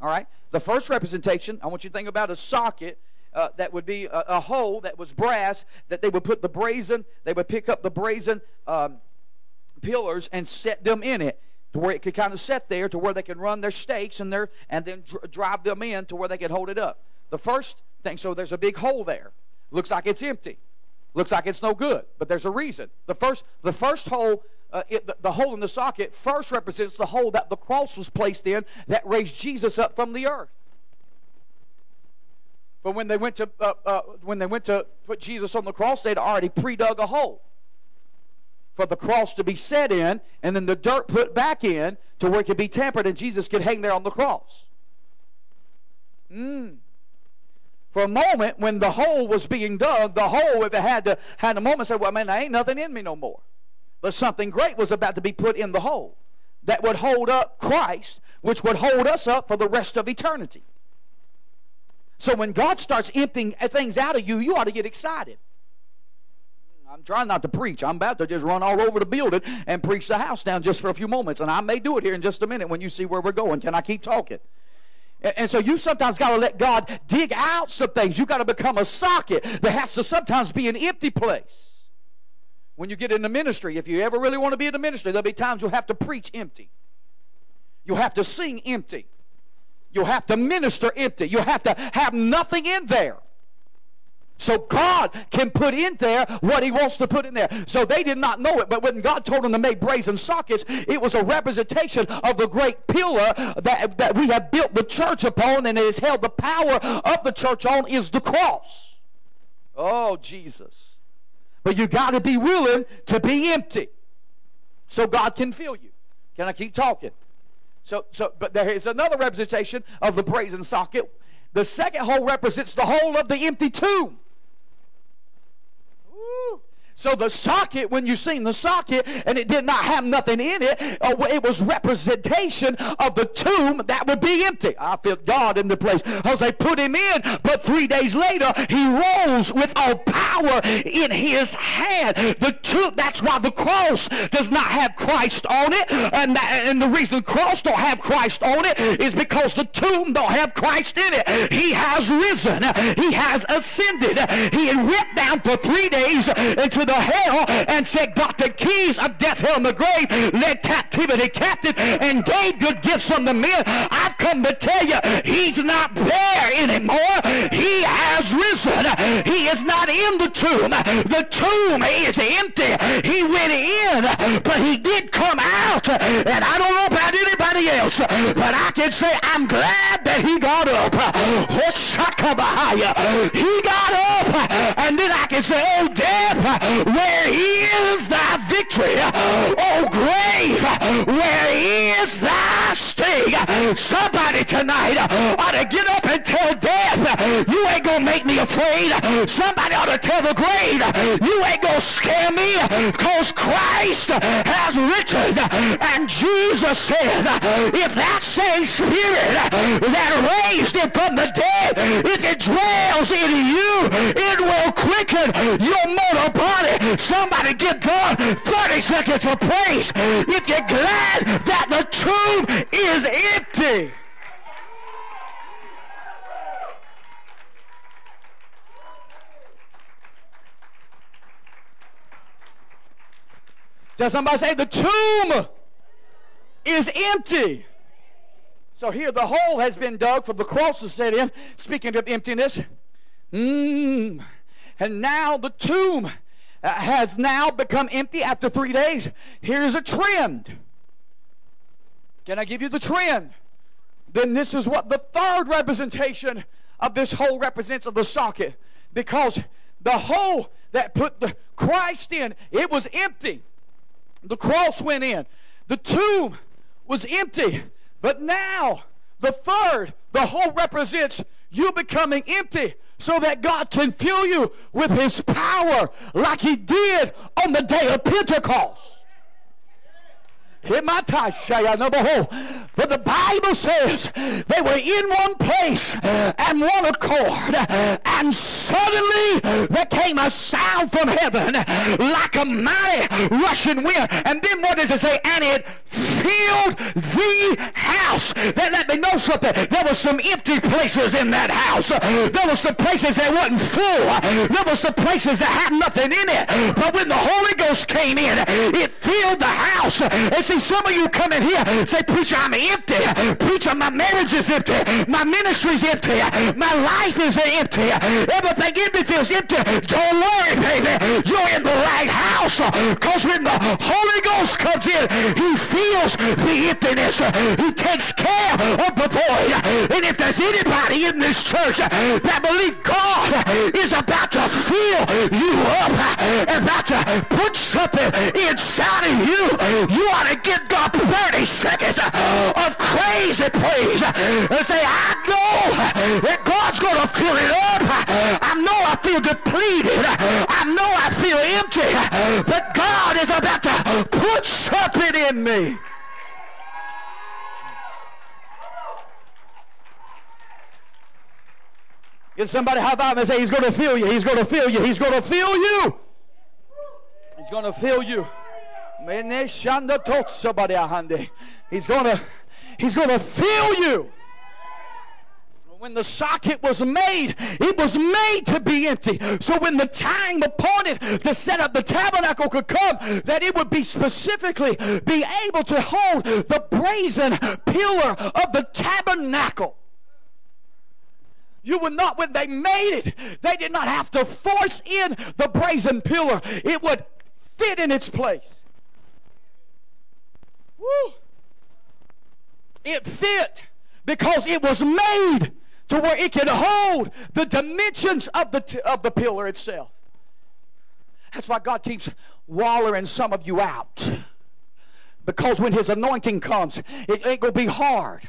All right, the first representation I want you to think about a socket. Uh, that would be a, a, hole that was brass that they would put the brazen they would pick up the brazen um, pillars and set them in it to where it could kind of set there to where they can run their stakes and their and then dr- drive them in to where they could hold it up. The first thing, so there's a big hole there. Looks like it's empty. Looks like it's no good, but there's a reason. The first, the first hole, uh, it, the, the hole in the socket, first represents the hole that the cross was placed in that raised Jesus up from the earth. But when they went to uh, uh, when they went to put Jesus on the cross, they'd already pre-dug a hole for the cross to be set in, and then the dirt put back in to where it could be tampered and Jesus could hang there on the cross. Mm. For a moment, when the hole was being dug, the hole, if it had to had a moment, said, "Well, man, there ain't nothing in me no more." But something great was about to be put in the hole that would hold up Christ, which would hold us up for the rest of eternity. So when God starts emptying things out of you, you ought to get excited. I'm trying not to preach. I'm about to just run all over the building and preach the house down just for a few moments. And I may do it here in just a minute when you see where we're going. Can I keep talking? And, so you sometimes got to let God dig out some things. You got to become a socket that has to sometimes be an empty place. When you get into ministry, if you ever really want to be in the ministry, there'll be times you'll have to preach empty. You'll have to sing empty. You'll have to minister empty. You'll have to have nothing in there. So God can put in there what he wants to put in there. So they did not know it, but when God told them to make brazen sockets, it was a representation of the great pillar that, that we have built the church upon and it has held the power of the church on is the cross. Oh, Jesus. But you got to be willing to be empty so God can fill you. Can I keep talking? So, so, but there is another representation of the brazen socket. The second hole represents the hole of the empty tomb. Woo! So the socket, when you seen the socket and it did not have nothing in it, uh, it was representation of the tomb that would be empty. I feel God in the place. They put him in, but three days later he rose with all power in his hand. The tomb, that's why the cross does not have Christ on it. And, that, and the reason the cross don't have Christ on it is because the tomb don't have Christ in it. He has risen. He has ascended. He went down for three days the hell and said, got the keys of death, hell, and the grave, led captivity captive, and gave good gifts unto men. I've come to tell you, he's not there anymore. He has risen. He is not in the tomb. The tomb is empty. He went in, but he did come out. And I don't know about anybody else, but I can say I'm glad that he got up. He got up, and then I can say, oh, death, where is thy victory? Oh, grave, where is thy Somebody tonight ought to get up and tell death, you ain't going to make me afraid. Somebody ought to tell the grave, you ain't going to scare me because Christ has risen. And Jesus says, if that same spirit that raised him from the dead, if it dwells in you, it will quicken your mortal body Somebody give God 30 seconds of praise if you're glad that the tomb is empty. Does somebody say the tomb is empty? So here the hole has been dug for the cross to set in. Speaking of emptiness, mm, and now the tomb uh, has now become empty after three days. Here's a trend. Can I give you the trend? Then this is what the third representation of this hole represents of the socket. Because the hole that put the Christ in, it was empty. The cross went in. The tomb was empty. But now, the third, the hole represents you becoming empty so that God can fill you with His power like He did on the day of Pentecost. But the Bible says they were in one place and one accord, and suddenly there came a sound from heaven like a mighty rushing wind. And then what does it say? And it filled the house. That let me know something. There were some empty places in that house. There were some places that wasn't full. There were some places that had nothing in it. But when the Holy Ghost came in, it filled the house. And see, some of you come in here say, Preacher, I'm empty. Preacher, my marriage is empty. My ministry's empty. My life is empty. Everything in me feels empty. Don't worry, baby. You're in the right house. Because when the Holy Ghost comes in, he feels the emptiness. He takes care of the void. And if there's anybody in this church that believe God is about to fill you up, about to put something inside of you, you ought to give God 30 seconds uh, of crazy praise uh, and say, I know that God's going to fill it up. I know I feel depleted. I know I feel empty. But God is about to put something in me. Get somebody high five and say, He's going to fill you. He's going to fill you. He's going to fill you. He's going to fill you. He's going to He's to fill you. When the socket was made, it was made to be empty. So when the time appointed to set up the tabernacle could come, that it would be specifically be able to hold the brazen pillar of the tabernacle. You would not, when they made it, they did not have to force in the brazen pillar. It would fit in its place. Woo! It fit because it was made to where it could hold the dimensions of the, of the pillar itself. That's why God keeps wallering some of you out. Because when His anointing comes, it ain't going to be hard.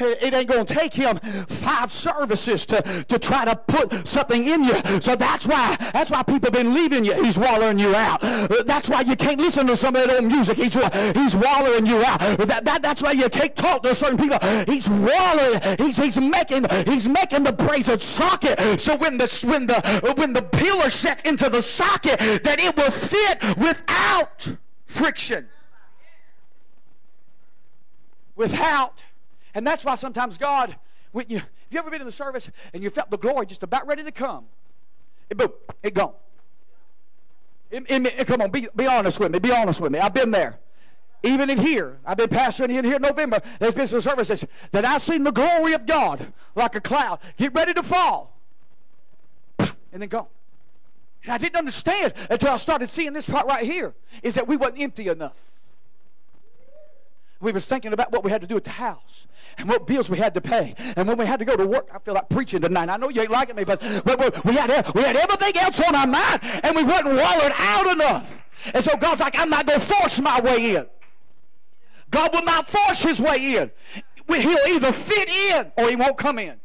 It ain't going to take him five services to, to try to put something in you. So that's why that's why people been leaving you. He's wallering you out. That's why you can't listen to some of that old music. He's, he's wallering you out. That, that, that's why you can't talk to certain people. He's wallering. He's, he's making he's making the brazen socket. So when the when the when the pillar sets into the socket, that it will fit without friction. Without and that's why sometimes God, when you, have you ever been in the service and you felt the glory just about ready to come? It boom, it gone. It, it, come on, be, be honest with me. Be honest with me. I've been there. Even in here, I've been pastoring in here in November. There's been some services that I've seen the glory of God like a cloud get ready to fall and then go. And I didn't understand until I started seeing this part right here is that we wasn't empty enough we was thinking about what we had to do at the house and what bills we had to pay and when we had to go to work i feel like preaching tonight. I know you ain't liking me but, but we, had, we had everything else on our mind and we wasn't wallowed out enough. And so god's like i'm not going to force my way in. God will not force his way in. He'll either fit in or he won't come in.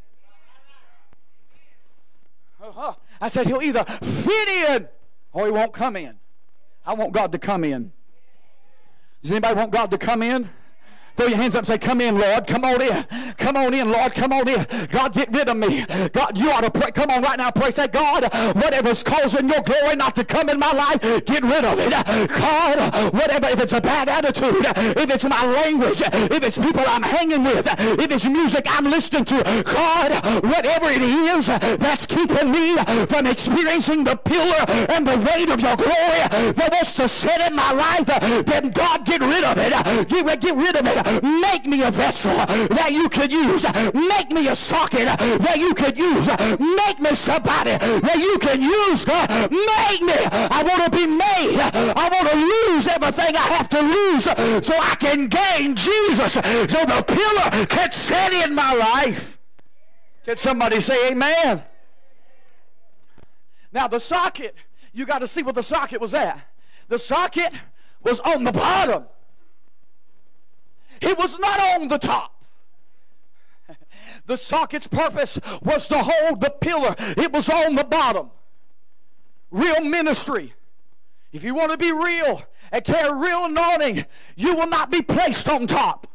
Uh-huh. i said he'll either fit in or he won't come in. I want god to come in. Does anybody want god to come in Throw your hands up and say, Come in, Lord. Come on in. Come on in, Lord. Come on in. God, get rid of me. God, you ought to pray. Come on right now. Pray. Say, God, whatever's causing your glory not to come in my life, get rid of it. God, whatever, if it's a bad attitude, if it's my language, if it's people I'm hanging with, if it's music I'm listening to, God, whatever it is that's keeping me from experiencing the pillar and the weight of your glory that wants to set in my life, then God, get rid of it. Get, get rid of it. Make me a vessel that you could use. Make me a socket that you could use. Make me somebody that you can use. Make me. I want to be made. I want to lose everything I have to lose so I can gain Jesus. So the pillar can set in my life. Can somebody say amen? Now the socket, you got to see what the socket was at. The socket was on the bottom. It was not on the top. The socket's purpose was to hold the pillar, it was on the bottom. Real ministry. If you want to be real and carry real anointing, you will not be placed on top.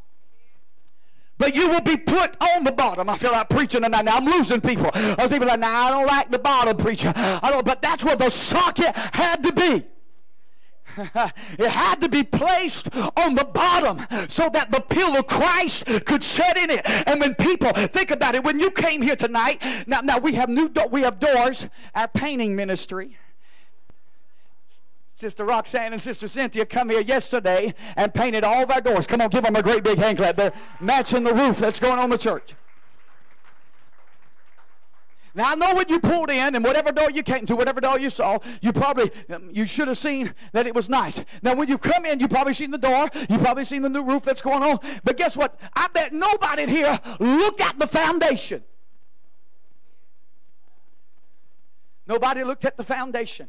But you will be put on the bottom. I feel like preaching tonight. Now I'm losing people. Other people are like, nah, I don't like the bottom preacher. I don't, but that's where the socket had to be. it had to be placed on the bottom so that the pillar of Christ could set in it. And when people think about it, when you came here tonight, now, now we have new we have doors, our painting ministry. Sister Roxanne and Sister Cynthia come here yesterday and painted all of our doors. Come on, give them a great big hand clap. They're matching the roof that's going on the church. Now I know when you pulled in and whatever door you came to, whatever door you saw, you probably um, you should have seen that it was nice. Now when you come in, you probably seen the door, you probably seen the new roof that's going on. But guess what? I bet nobody here looked at the foundation. Nobody looked at the foundation.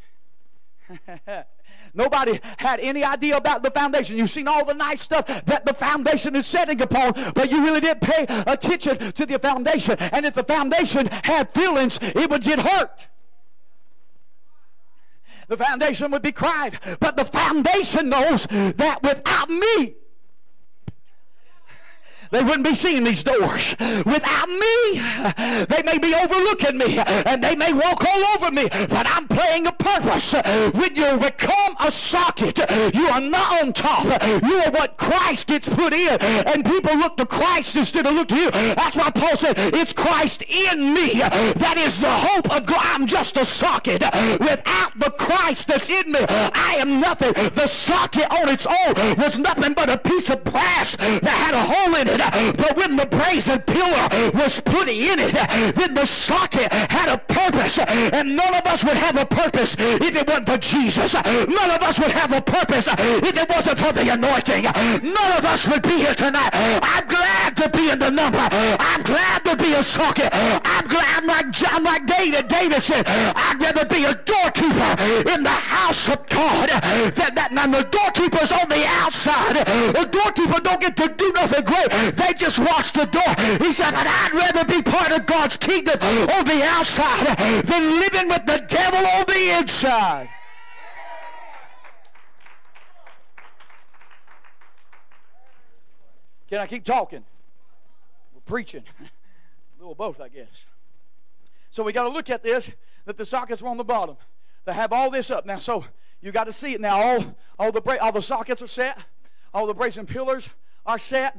Nobody had any idea about the foundation. You've seen all the nice stuff that the foundation is setting upon, but you really didn't pay attention to the foundation. And if the foundation had feelings, it would get hurt. The foundation would be cried, but the foundation knows that without me, they wouldn't be seeing these doors. Without me, they may be overlooking me and they may walk all over me, but I'm playing a purpose. When you become a socket, you are not on top. You are what Christ gets put in, and people look to Christ instead of look to you. That's why Paul said, It's Christ in me. That is the hope of God. I'm just a socket. Without the Christ that's in me, I am nothing. The socket on its own was nothing but a piece of brass that had a hole in it. But when the brazen pillar was put in it, then the socket had a purpose. And none of us would have a purpose if it wasn't for Jesus. None of us would have a purpose if it wasn't for the anointing. None of us would be here tonight. I'm glad to be in the number. I'm glad to be a socket. I'm glad. I'm like, I'm like David. David said, I'd rather be a doorkeeper in the house of God than that. Now the doorkeeper's on the outside. The doorkeeper don't get to do nothing great. They just watch the door. He said, but I'd rather be part of God's kingdom on the outside than living with the devil on the inside. Can I keep talking? We're preaching. A little both, I guess. So we got to look at this that the sockets were on the bottom. They have all this up now. So you got to see it now. All all the bra- all the sockets are set. All the brazen pillars are set.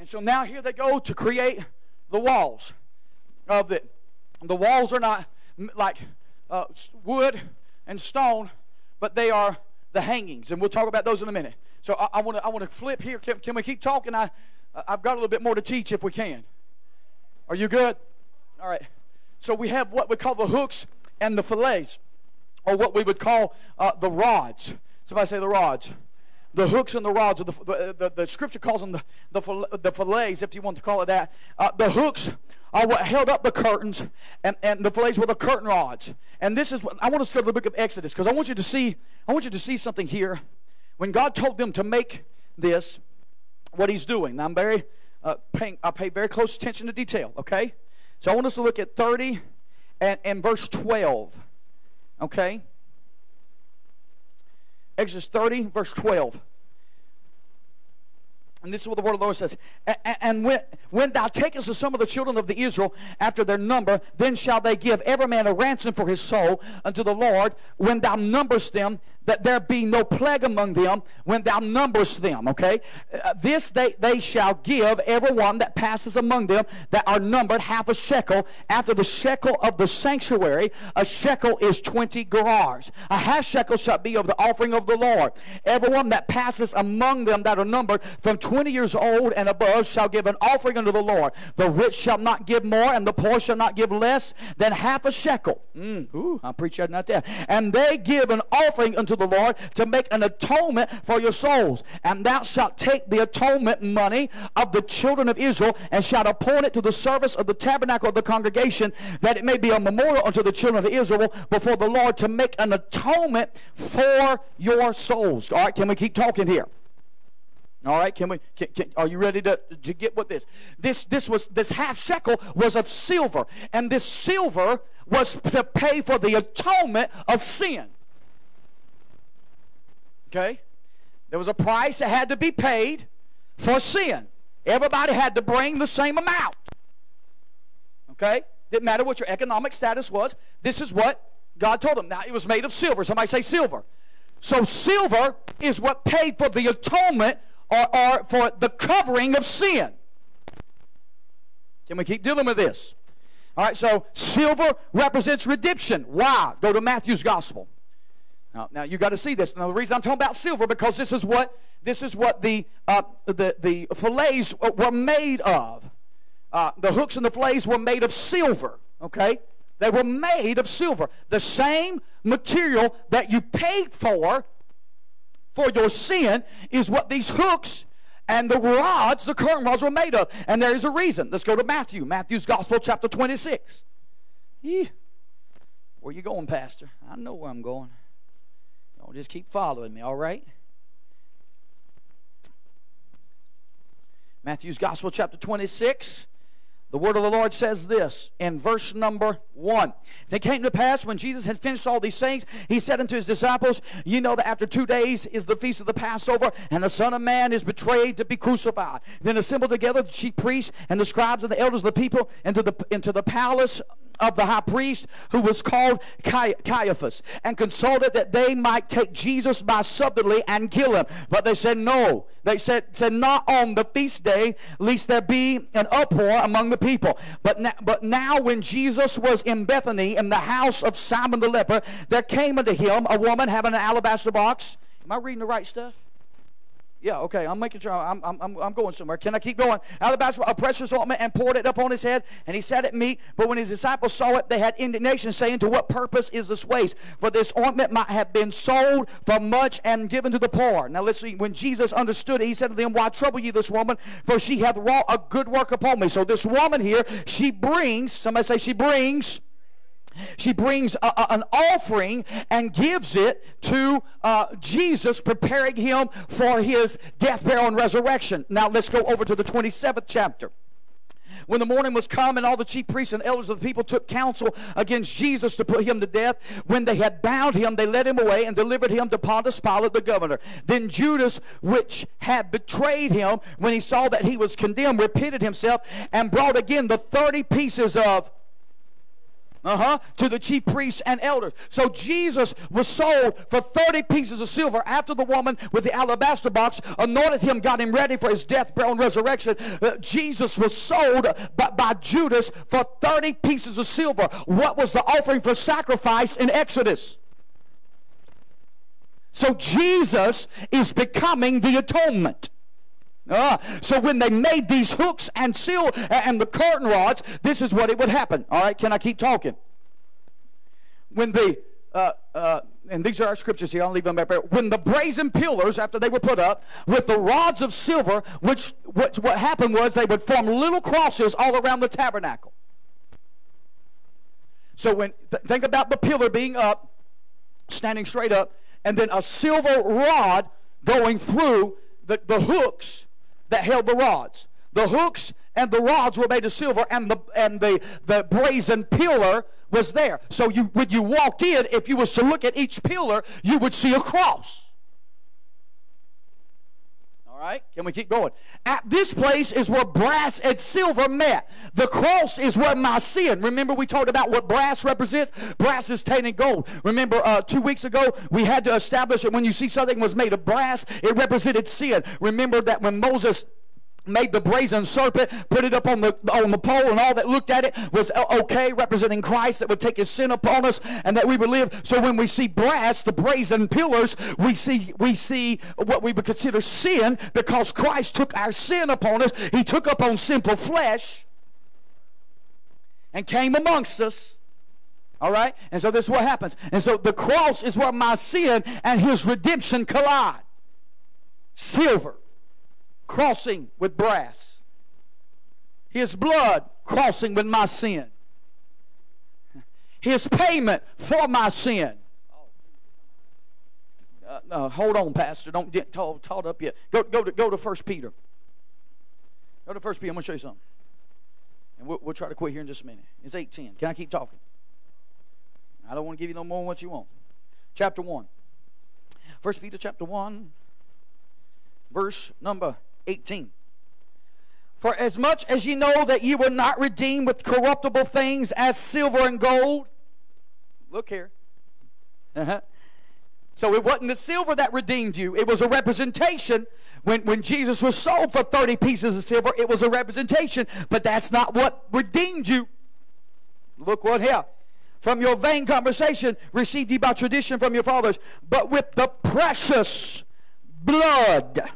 And so now here they go to create the walls of it. The walls are not like uh, wood and stone, but they are the hangings, and we'll talk about those in a minute. So I want to I want to flip here. Can, can we keep talking? I I've got a little bit more to teach if we can. Are you good? All right. So we have what we call the hooks and the fillets, or what we would call uh, the rods. Somebody say the rods. The hooks and the rods, the, the, the, the scripture calls them the, the, the fillets, if you want to call it that. Uh, the hooks are what held up the curtains, and, and the fillets were the curtain rods. And this is what I want to go to the book of Exodus because I want you to see. I want you to see something here. When God told them to make this, what He's doing. Now I'm very uh, paying. I pay very close attention to detail. Okay, so I want us to look at 30 and, and verse 12. Okay. Exodus 30, verse 12. And this is what the word of the Lord says. "A- a- And when, when thou takest of some of the children of the Israel after their number, then shall they give every man a ransom for his soul unto the Lord when thou numberest them, that there be no plague among them when thou numberest them. Okay? Uh, this they, they shall give every one that passes among them that are numbered half a shekel after the shekel of the sanctuary. A shekel is 20 gerahs. A half shekel shall be of the offering of the Lord. Everyone that passes among them that are numbered from 20 years old and above shall give an offering unto the Lord. The rich shall not give more, and the poor shall not give less than half a shekel. Mm, ooh, I preach that not there. And they give an offering unto the Lord to make an atonement for your souls. And thou shalt take the atonement money of the children of Israel and shalt appoint it to the service of the tabernacle of the congregation, that it may be a memorial unto the children of Israel before the Lord to make an atonement for your souls. All right, can we keep talking here? All right, can we? Can, can, are you ready to, to get what this? This this was this half shekel was of silver, and this silver was to pay for the atonement of sin. Okay, there was a price that had to be paid for sin. Everybody had to bring the same amount. Okay, didn't matter what your economic status was. This is what God told them. Now it was made of silver. Somebody say silver. So silver is what paid for the atonement or, or for the covering of sin. Can we keep dealing with this? All right, so silver represents redemption. Why? Go to Matthew's gospel. Now, now you got to see this. Now, the reason I'm talking about silver because this is what this is what the uh, the the fillets were made of. Uh, the hooks and the fillets were made of silver. Okay, they were made of silver. The same material that you paid for for your sin is what these hooks and the rods, the curtain rods, were made of. And there is a reason. Let's go to Matthew, Matthew's Gospel, chapter 26. Where you going, Pastor? I know where I'm going. Just keep following me, all right? Matthew's Gospel, chapter 26. The word of the Lord says this in verse number one. It came to pass when Jesus had finished all these things, he said unto his disciples, You know that after two days is the feast of the Passover, and the Son of Man is betrayed to be crucified. Then assembled together the chief priests and the scribes and the elders of the people into the, into the palace of the high priest who was called Caiaphas and consulted that they might take Jesus by subtlety and kill him. But they said, No. They said, said Not on the feast day, lest there be an uproar among the people. But but now when Jesus was in Bethany in the house of Simon the leper, there came unto him a woman having an alabaster box. Am I reading the right stuff? Yeah, okay. I'm making sure I'm, I'm, I'm going somewhere. Can I keep going? Alabaster, a precious ointment, and poured it up on his head, and he sat at meat. But when his disciples saw it, they had indignation, saying, To what purpose is this waste? For this ointment might have been sold for much and given to the poor. Now let's see. When Jesus understood it, he said to them, Why trouble you this woman? For she hath wrought a good work upon me. So this woman here, she brings, somebody say she brings she brings a, a, an offering and gives it to uh, Jesus, preparing him for his death, burial, and resurrection. Now let's go over to the 27th chapter. When the morning was come, and all the chief priests and elders of the people took counsel against Jesus to put him to death, when they had bound him, they led him away and delivered him to Pontius Pilate the governor. Then Judas, which had betrayed him, when he saw that he was condemned, repented himself and brought again the thirty pieces of uh-huh, to the chief priests and elders. So Jesus was sold for 30 pieces of silver after the woman with the alabaster box anointed him, got him ready for his death, burial, and resurrection. Uh, Jesus was sold by, by Judas for 30 pieces of silver. What was the offering for sacrifice in Exodus? So Jesus is becoming the atonement. Uh, so when they made these hooks and seal and the curtain rods, this is what it would happen. All right, can I keep talking? When the uh, uh, and these are our scriptures here. I'll leave them up there. When the brazen pillars, after they were put up, with the rods of silver, which what, what happened was they would form little crosses all around the tabernacle. So when th- think about the pillar being up, standing straight up, and then a silver rod going through the, the hooks that held the rods. The hooks and the rods were made of silver, and the and the, the brazen pillar was there. So you when you walked in, if you was to look at each pillar, you would see a cross. All right, can we keep going? At this place is where brass and silver met. The cross is where my sin. Remember, we talked about what brass represents. Brass is tainted gold. Remember, uh, two weeks ago we had to establish that when you see something was made of brass, it represented sin. Remember that when Moses made the brazen serpent, put it up on the on the pole, and all that looked at it was uh, okay, representing Christ that would take his sin upon us and that we would live. So when we see brass, the brazen pillars, we see we see what we would consider sin because Christ took our sin upon us. He took up on simple flesh and came amongst us. All right? And so this is what happens. And so the cross is where my sin and his redemption collide. Silver crossing with brass, His blood crossing with my sin, His payment for my sin. Uh, uh, hold on, Pastor. Don't get taught, taught up yet. Go, go to go to First Peter. Go to First Peter. I'm going to show you something, and we'll, we'll try to quit here in just a minute. It's eight ten. Can I keep talking? I don't want to give you no more than what you want. Chapter one. First Peter chapter one, verse number eighteen. For as much as ye know that ye were not redeemed with corruptible things as silver and gold. Look here. Uh-huh. So it wasn't the silver that redeemed you. It was a representation. When, when Jesus was sold for 30 pieces of silver, it was a representation. But that's not what redeemed you. Look what here. From your vain conversation received ye by tradition from your fathers, but with the precious blood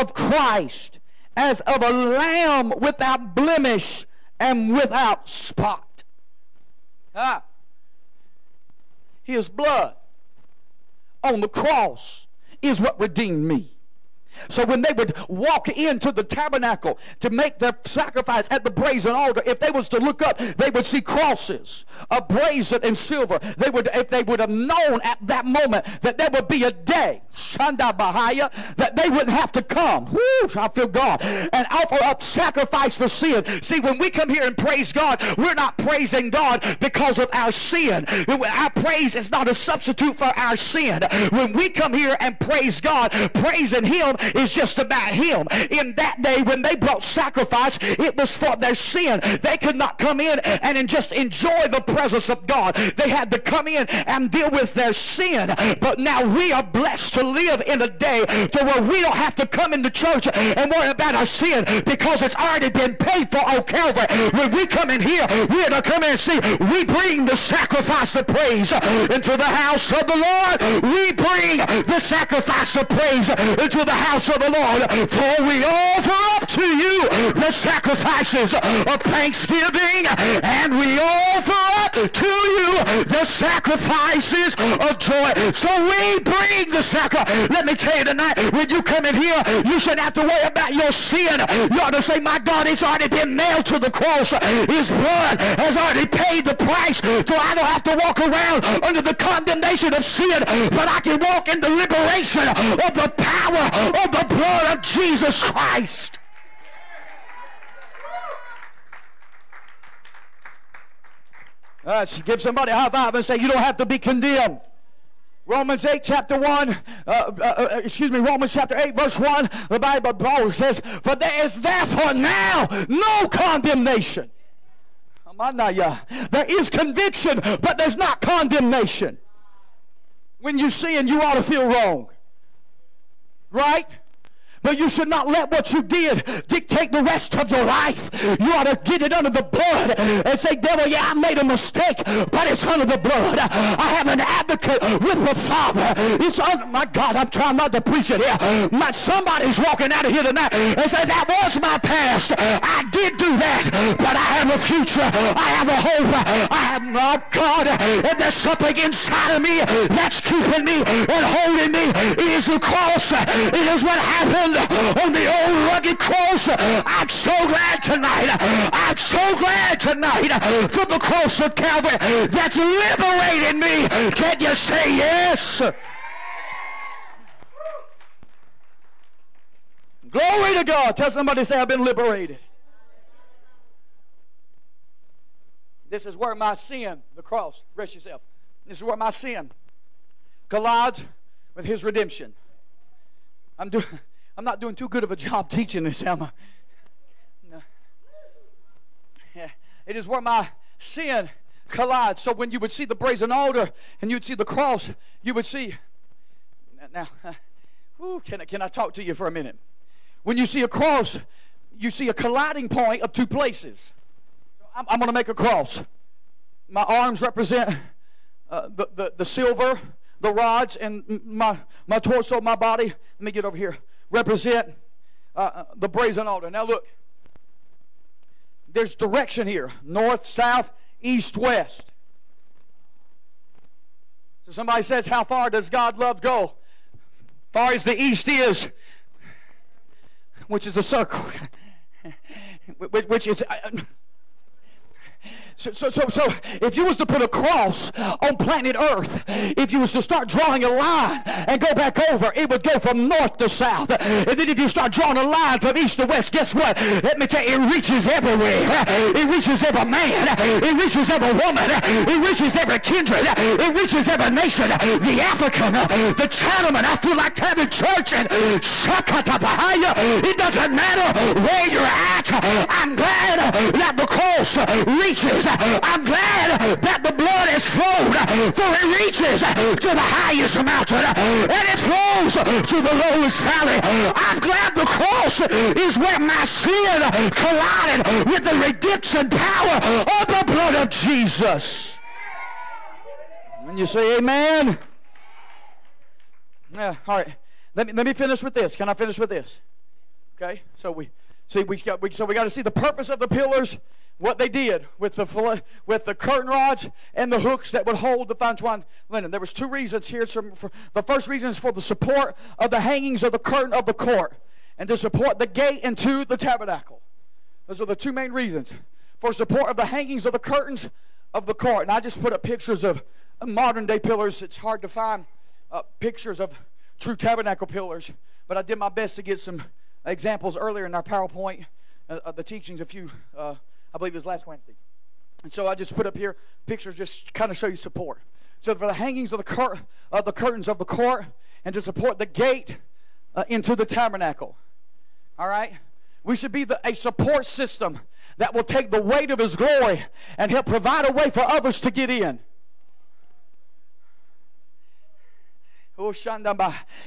of Christ, as of a lamb without blemish and without spot. Ah. His blood on the cross is what redeemed me. So when they would walk into the tabernacle to make their sacrifice at the brazen altar, if they was to look up, they would see crosses of brazen and silver. They would, if they would have known at that moment that there would be a day, Shanda Bahaya, that they wouldn't have to come. Whoo, I feel God. And offer up sacrifice for sin. See, when we come here and praise God, we're not praising God because of our sin. Our praise is not a substitute for our sin. When we come here and praise God, praising Him is just about him. In that day when they brought sacrifice, it was for their sin. They could not come in and just enjoy the presence of God. They had to come in and deal with their sin. But now we are blessed to live in a day to where we don't have to come into church and worry about our sin because it's already been paid for on Calvary. When we come in here, we are to come in and see we bring the sacrifice of praise into the house of the Lord. We bring the sacrifice of praise into the house of the Lord. For we offer up to you the sacrifices of thanksgiving, and we offer up to you the sacrifices of joy. So we bring the sacrifice. Let me tell you tonight, when you come in here, you shouldn't have to worry about your sin. You ought to say, my God, it's already been nailed to the cross. His blood has already paid the price, so I don't have to walk around under the condemnation of sin, but I can walk in the liberation of the power of the blood of Jesus Christ. Uh, give somebody a high five and say, You don't have to be condemned. Romans 8, chapter 1, uh, uh, uh, excuse me, Romans chapter 8, verse 1, the Bible Paul says, For there is therefore now no condemnation. There is conviction, but there's not condemnation. When you sin, you ought to feel wrong. Right? But you should not let what you did dictate the rest of your life. You ought to get it under the blood and say, devil, yeah, I made a mistake, but it's under the blood. I have an advocate with the Father. It's under, my God, I'm trying not to preach it here. My, somebody's walking out of here tonight and say, that was my past. I did do that, but I have a future. I have a hope. I have, my God, and there's something inside of me that's keeping me and holding me. It is the cross. It is what happened on the old rugged cross. I'm so glad tonight. I'm so glad tonight for the cross of Calvary that's liberated me. Can you say yes? Glory to God. Tell somebody, say, I've been liberated. This is where my sin, the cross, rest yourself. This is where my sin collides with his redemption. I'm doing. I'm not doing too good of a job teaching this, am I? No. Yeah. It is where my sin collides. So when you would see the brazen altar and you'd see the cross, you would see. Now, whew, can, I, can I talk to you for a minute? When you see a cross, you see a colliding point of two places. I'm, I'm going to make a cross. My arms represent uh, the, the, the silver, the rods, and my, my torso, my body. Let me get over here represent uh, uh, the brazen altar. Now, look, there's direction here north, south, east, west. So somebody says, How far does God love go? Far as the east is, which is a circle, which is. Uh, So, so, so, so, if you was to put a cross on planet Earth, if you was to start drawing a line and go back over, it would go from north to south. And then if you start drawing a line from east to west, guess what? Let me tell you, it reaches everywhere. It reaches every man. It reaches every woman. It reaches every kindred. It reaches every nation. The African, the Chinaman. I feel like having church and. It doesn't matter where you're at. I'm glad that the cross reaches. I'm glad that the blood has flowed, for it reaches to the highest mountain and it flows to the lowest valley. I'm glad the cross is where my sin collided with the redemption power of the blood of Jesus. And you say amen? Yeah, all right. Let me, let me finish with this. Can I finish with this? Okay, so we see we got we, so we got to see the purpose of the pillars, what they did with the with the curtain rods and the hooks that would hold the fine twine linen. There was two reasons here. For, the first reason is for the support of the hangings of the curtain of the court, and to support the gate into the tabernacle. Those are the two main reasons for support of the hangings of the curtains of the court. And I just put up pictures of modern day pillars. It's hard to find uh, pictures of true tabernacle pillars, but I did my best to get some examples earlier in our PowerPoint, uh, the teachings a few, uh, I believe it was last Wednesday. And so I just put up here pictures just kind of show you support. So for the hangings of the, cur- of the curtains of the court and to support the gate uh, into the tabernacle. All right? We should be the, a support system that will take the weight of His glory and help provide a way for others to get in. Oh, Shandamba. Oh,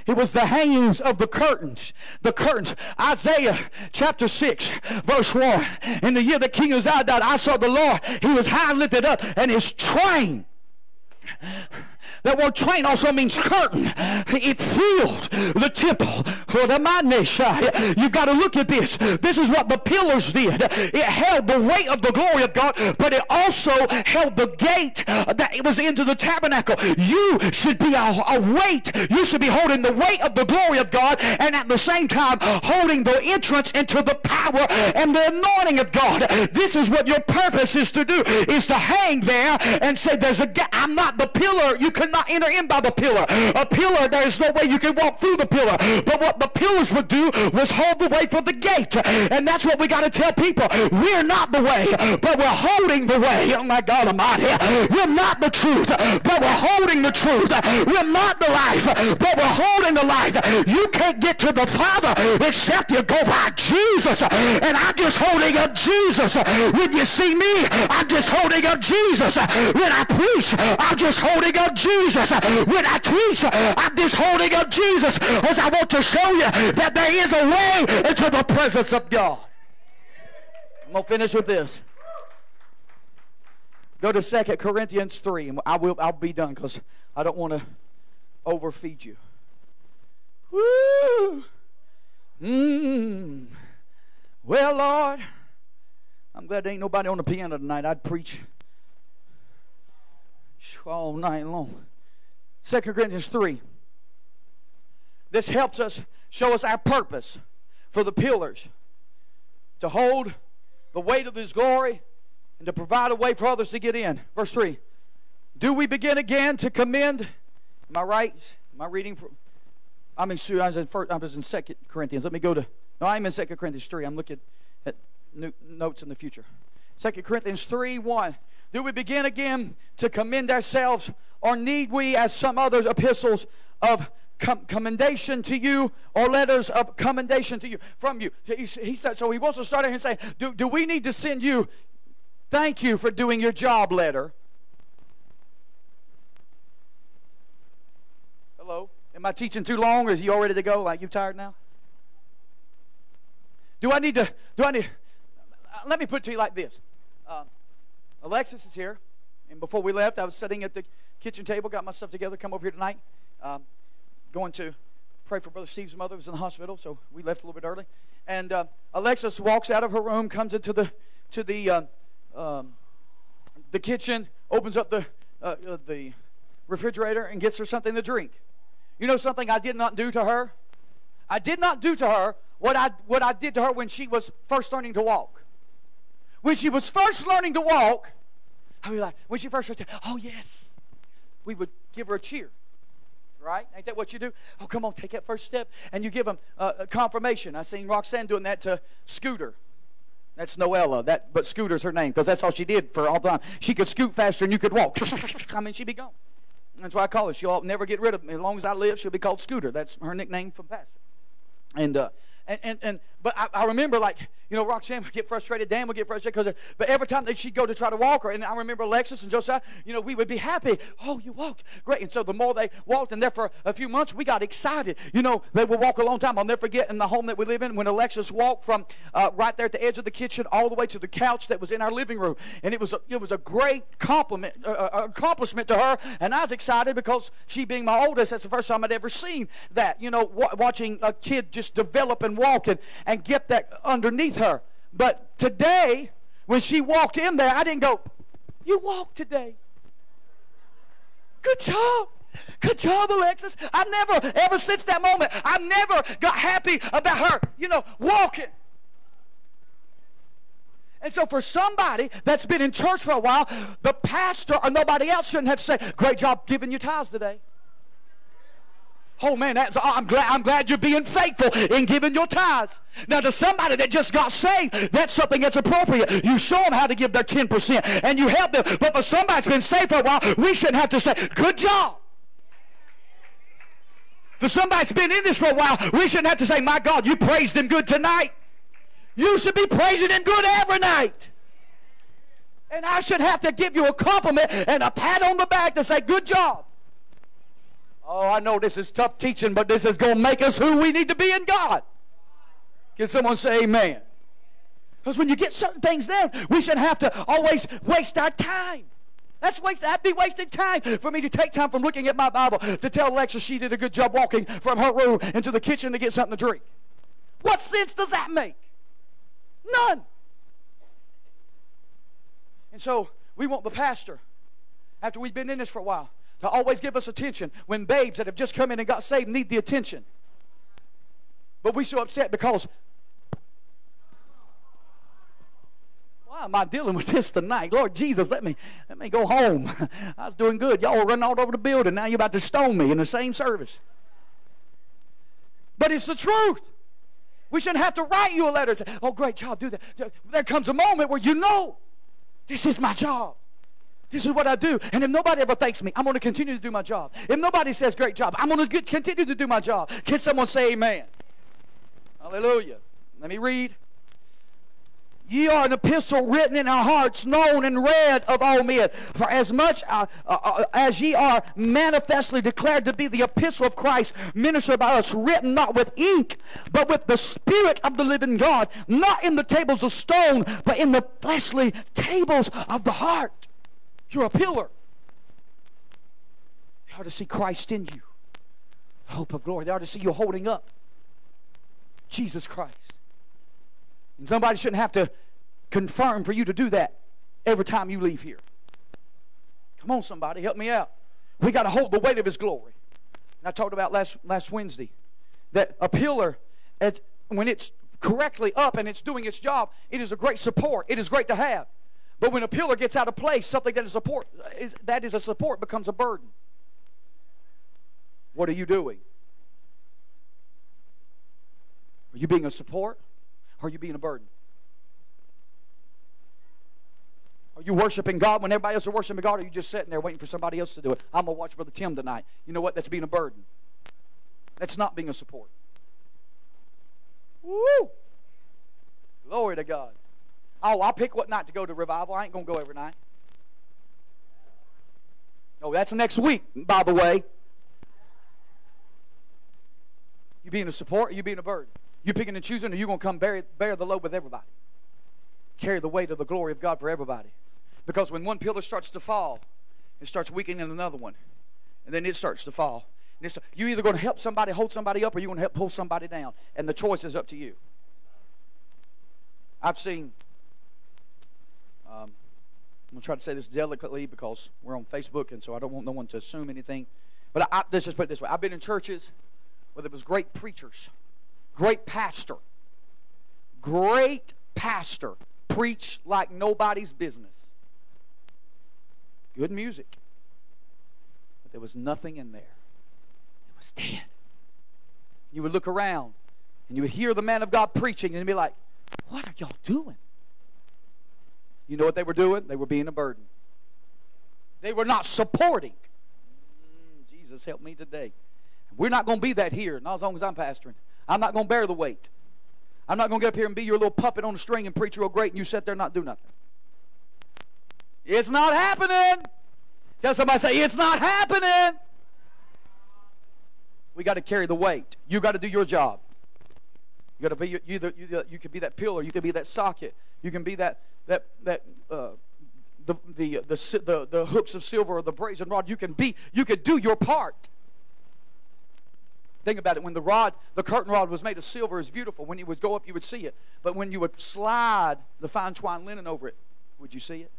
it was the hangings of the curtains. The curtains. Isaiah chapter 6, verse 1. In the year that King Uzziah died, I saw the Lord. He was high lifted up, and his train that word train also means curtain. It filled the temple. You've got to look at this. This is what the pillars did. It held the weight of the glory of God, but it also held the gate that it was into the tabernacle. You should be a, a weight. You should be holding the weight of the glory of God and at the same time holding the entrance into the power and the anointing of God. This is what your purpose is to do, is to hang there and say, there's a. I'm not the pillar. You cannot enter in by the pillar. A pillar, there's no way you can walk through the pillar. But what the pillars would do was hold the way for the gate. And that's what we got to tell people. We're not the way, but we're holding the way. Oh my God Almighty. We're not the truth, but we're holding the truth. We're not the life, but we're holding the life. You can't get to the Father except you go by Jesus. And I'm just holding up Jesus. When you see me, I'm just holding up Jesus. When I preach, I'm just holding up Jesus. When I teach, I'm just holding up Jesus because I want to show you that there is a way into the presence of God. I'm going to finish with this. Go to Second Corinthians 3, and I will, I'll be done because I don't want to overfeed you. Woo! Mmm. Well, Lord, I'm glad there ain't nobody on the piano tonight. I'd preach all night long. Second Corinthians 3. This helps us show us our purpose for the pillars to hold the weight of His glory and to provide a way for others to get in. Verse 3. Do we begin again to commend? Am I right? Am I reading from? I'm in, I was in, first, I was in Second Corinthians. Let me go to. No, I'm in Second Corinthians 3. I'm looking at notes in the future. Second Corinthians 3 1. Do we begin again to commend ourselves, or need we, as some other epistles of com- commendation to you, or letters of commendation to you from you? He, he said, so he wants to start here and say, do, do we need to send you, thank you for doing your job letter? Hello? Am I teaching too long, or is you all ready to go? Like you tired now? Do I need to? Do I need? Let me put it to you like this. Uh, Alexis is here, and before we left, I was sitting at the kitchen table, got my stuff together, come over here tonight. Um, going to pray for Brother Steve's mother who's in the hospital, so we left a little bit early. And uh, Alexis walks out of her room, comes into the to the uh, um, the kitchen, opens up the uh, uh, the refrigerator, and gets her something to drink. You know something I did not do to her? I did not do to her what I what I did to her when she was first learning to walk. When she was first learning to walk, I mean, like when she first started, oh yes, we would give her a cheer. Right? Ain't that what you do? Oh, come on, take that first step, and you give them uh, a confirmation. I seen Roxanne doing that to Scooter. That's Noella. That, but Scooter's her name because that's all she did for all the time. She could scoot faster than you could walk. I mean, she'd be gone. That's why I call her. She'll never get rid of me. As long as I live, she'll be called Scooter. That's her nickname from Pastor. And uh, and, and, and but I, I remember like you know Roxanne would get frustrated, Dan would get frustrated because but every time that she'd go to try to walk her, and I remember Alexis and Josiah, you know we would be happy. Oh, you walked great, and so the more they walked, and there for a few months we got excited. You know they would walk a long time. I'll never forget in the home that we live in when Alexis walked from uh, right there at the edge of the kitchen all the way to the couch that was in our living room, and it was a, it was a great compliment uh, uh accomplishment to her, and I was excited because she being my oldest, that's the first time I'd ever seen that. You know, watching a kid just develop and walk and, get that underneath her. But today, when she walked in there, I didn't go, You walked today. Good job. Good job, Alexis. I've never, ever since that moment, I've never got happy about her, you know, walking. And so, for somebody that's been in church for a while, the pastor or nobody else shouldn't have say, Great job giving your tithes today. Oh man, that's oh, I'm glad I'm glad you're being faithful in giving your tithes. Now to somebody that just got saved, that's something that's appropriate. You show them how to give their 10% and you help them. But for somebody that's been saved for a while, we shouldn't have to say, good job. For somebody that's been in this for a while, we shouldn't have to say, my God, you praised him good tonight. You should be praising him good every night. And I should have to give you a compliment and a pat on the back to say, good job. Oh, I know this is tough teaching, but this is going to make us who we need to be in God. Can someone say amen? Because when you get certain things down, we shouldn't have to always waste our time. That's waste. That'd be wasting time for me to take time from looking at my Bible to tell Alexa she did a good job walking from her room into the kitchen to get something to drink. What sense does that make? None. And so we want the pastor, after we've been in this for a while, to always give us attention when babes that have just come in and got saved need the attention. But we so upset because why am I dealing with this tonight? Lord Jesus, let me let me go home. I was doing good. Y'all were running all over the building. Now you're about to stone me in the same service. But it's the truth. We shouldn't have to write you a letter say, oh, great job, do that. There comes a moment where you know this is my job. This is what I do. And if nobody ever thanks me, I'm going to continue to do my job. If nobody says great job, I'm going to continue to do my job. Can someone say amen? Hallelujah. Let me read. Ye are an epistle written in our hearts, known and read of all men. For as much uh, uh, uh, as ye are manifestly declared to be the epistle of Christ, ministered by us, written not with ink, but with the Spirit of the living God, not in the tables of stone, but in the fleshly tables of the heart. You're a pillar. They ought to see Christ in you. The hope of glory. They ought to see you holding up Jesus Christ. And somebody shouldn't have to confirm for you to do that every time you leave here. Come on, somebody, help me out. We got to hold the weight of His glory. And I talked about last, last Wednesday that a pillar, as, when it's correctly up and it's doing its job, it is a great support. It is great to have. But when a pillar gets out of place, something that is support is that is a support becomes a burden. What are you doing? Are you being a support? Or are you being a burden? Are you worshiping God when everybody else is worshiping God? Or are you just sitting there waiting for somebody else to do it? I'm going to watch Brother Tim tonight. You know what? That's being a burden. That's not being a support. Woo! Glory to God. Oh, I'll pick what night to go to revival. I ain't going to go every night. No, that's next week, by the way. You being a support or you being a burden? You picking and choosing or you going to come bear, bear the load with everybody? Carry the weight of the glory of God for everybody. Because when one pillar starts to fall, it starts weakening another one. And then it starts to fall. And you either going to help somebody hold somebody up or you're going to help pull somebody down. And the choice is up to you. I've seen I'm going to try to say this delicately because we're on Facebook, and so I don't want no one to assume anything. But I, let's just put it this way I've been in churches where there was great preachers, great pastor, great pastor, preach like nobody's business. Good music. But there was nothing in there. It was dead. You would look around and you would hear the man of God preaching and be like, What are y'all doing? You know what they were doing? They were being a burden. They were not supporting. Mm, Jesus, help me today. We're not going to be that here, not as long as I'm pastoring. I'm not going to bear the weight. I'm not going to get up here and be your little puppet on a string and preach real great and you sit there and not do nothing. It's not happening. Tell somebody, say, it's not happening. We got to carry the weight. You got to do your job. You got to be you, you, you, you could be that pillar. You could be that socket. You can be that that that uh, the, the, the, the, the hooks of silver or the brazen rod. You can be. You can do your part. Think about it. When the rod, the curtain rod was made of silver, is beautiful. When you would go up, you would see it. But when you would slide the fine twine linen over it, would you see it?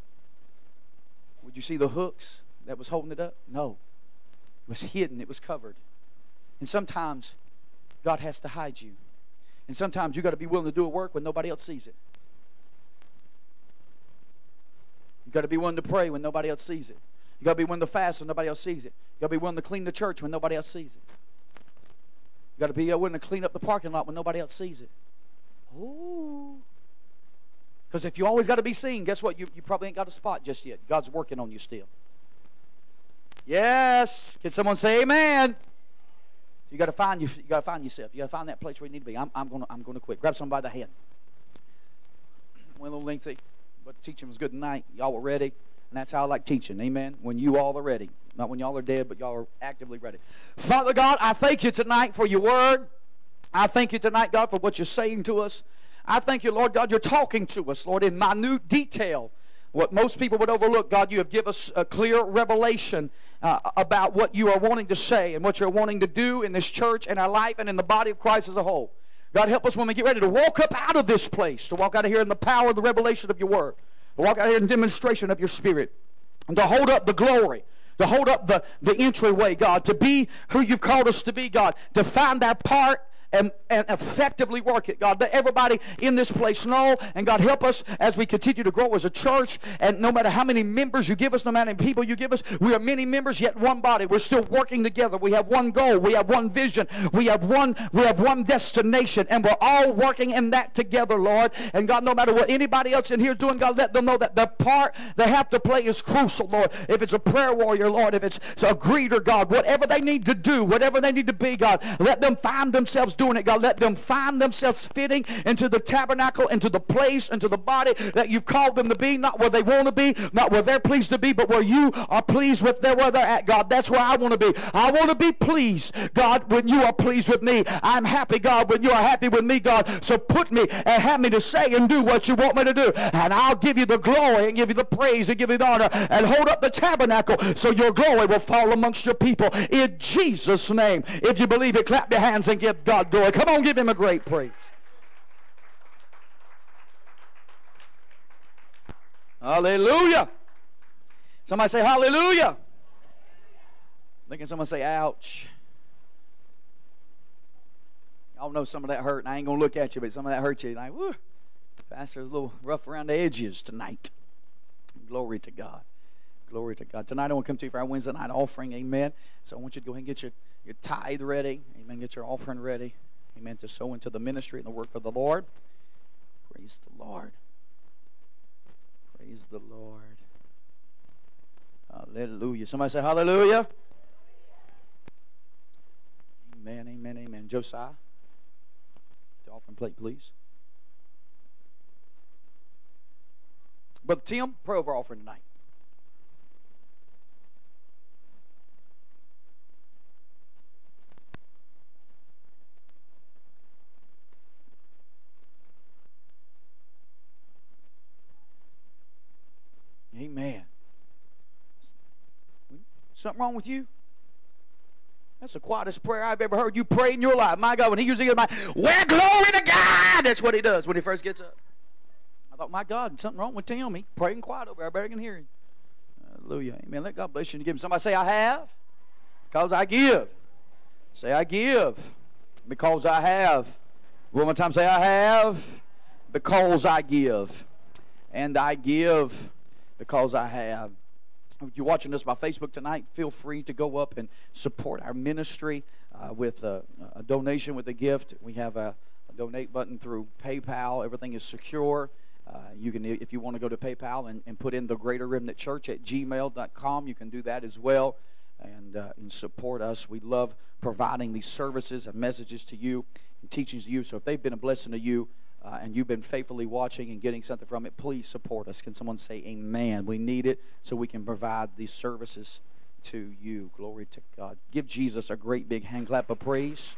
Would you see the hooks that was holding it up? No. It was hidden. It was covered. And sometimes God has to hide you. And sometimes you got to be willing to do a work when nobody else sees it. You got to be willing to pray when nobody else sees it. You got to be willing to fast when nobody else sees it. You got to be willing to clean the church when nobody else sees it. You got to be willing to clean up the parking lot when nobody else sees it. Ooh. Because if you always got to be seen, guess what? You, you probably ain't got a spot just yet. God's working on you still. Yes. Can someone say amen? You got to find you. You got to find yourself. You got to find that place where you need to be. I'm, I'm gonna I'm gonna quit. Grab somebody by the hand. Went a little lengthy, but the teaching was good tonight. Y'all were ready, and that's how I like teaching. Amen. When you all are ready, not when y'all are dead, but y'all are actively ready. Father God, I thank you tonight for your word. I thank you tonight, God, for what you're saying to us. I thank you, Lord God, you're talking to us, Lord, in minute detail. What most people would overlook, God, you have given us a clear revelation uh, about what you are wanting to say and what you're wanting to do in this church and our life and in the body of Christ as a whole. God, help us when we get ready to walk up out of this place, to walk out of here in the power of the revelation of your word, to walk out here in demonstration of your spirit, and to hold up the glory, to hold up the, the entryway, God, to be who you've called us to be, God, to find that part and, and effectively work it, God. Let everybody in this place know, and God, help us as we continue to grow as a church. And no matter how many members you give us, no matter how many people you give us, we are many members, yet one body. We're still working together. We have one goal. We have one vision. We have one, we have one destination, and we're all working in that together, Lord. And God, no matter what anybody else in here is doing, God, let them know that the part they have to play is crucial, Lord. If it's a prayer warrior, Lord, if it's a greeter, God, whatever they need to do, whatever they need to be, God, let them find themselves doing it, God. Let them find themselves fitting into the tabernacle, into the place, into the body that you've called them to be, not where they want to be, not where they're pleased to be, but where you are pleased with them, where they're at, God. That's where I want to be. I want to be pleased, God, when you are pleased with me. I'm happy, God, when you are happy with me, God. So put me and have me to say and do what you want me to do. And I'll give you the glory and give you the praise and give you the honor and hold up the tabernacle so your glory will fall amongst your people. In Jesus' name. If you believe it, clap your hands and give God glory. Come on, give him a great praise. Hallelujah. Somebody say hallelujah. Thinking someone say ouch. Y'all know some of that hurt, and I ain't gonna look at you, but some of that hurt you. Like, pastor's a little rough around the edges tonight. Glory to God. Glory to God. Tonight I want to come to you for our Wednesday night offering. Amen. So I want you to go ahead and get your, your tithe ready. Amen. Get your offering ready. Amen. To sow into the ministry and the work of the Lord. Praise the Lord. Praise the Lord. Hallelujah. Somebody say hallelujah. Amen, amen, amen. Josiah, the offering plate, please. Brother Tim, pray over offering tonight. Amen. Something wrong with you? That's the quietest prayer I've ever heard you pray in your life. My God, when he usually gets my, well, glory to God. That's what he does when he first gets up. I thought, my God, something wrong with Tim. He praying quiet over there. I can hear him. Hallelujah. Amen. Let God bless you and give him. Somebody say, I have because I give. Say, I give because I have. One more time, say, I have because I give. And I give because I have. if you're watching us by Facebook tonight, feel free to go up and support our ministry uh, with a, a donation with a gift. We have a, a donate button through PayPal. Everything is secure. Uh, you can, if you want to go to PayPal and, and put in the Greater Remnant Church at gmail.com, you can do that as well and, uh, and support us. We love providing these services and messages to you and teachings to you. So if they've been a blessing to you, uh, and you've been faithfully watching and getting something from it, please support us. Can someone say amen? We need it so we can provide these services to you. Glory to God. Give Jesus a great big hand clap of praise.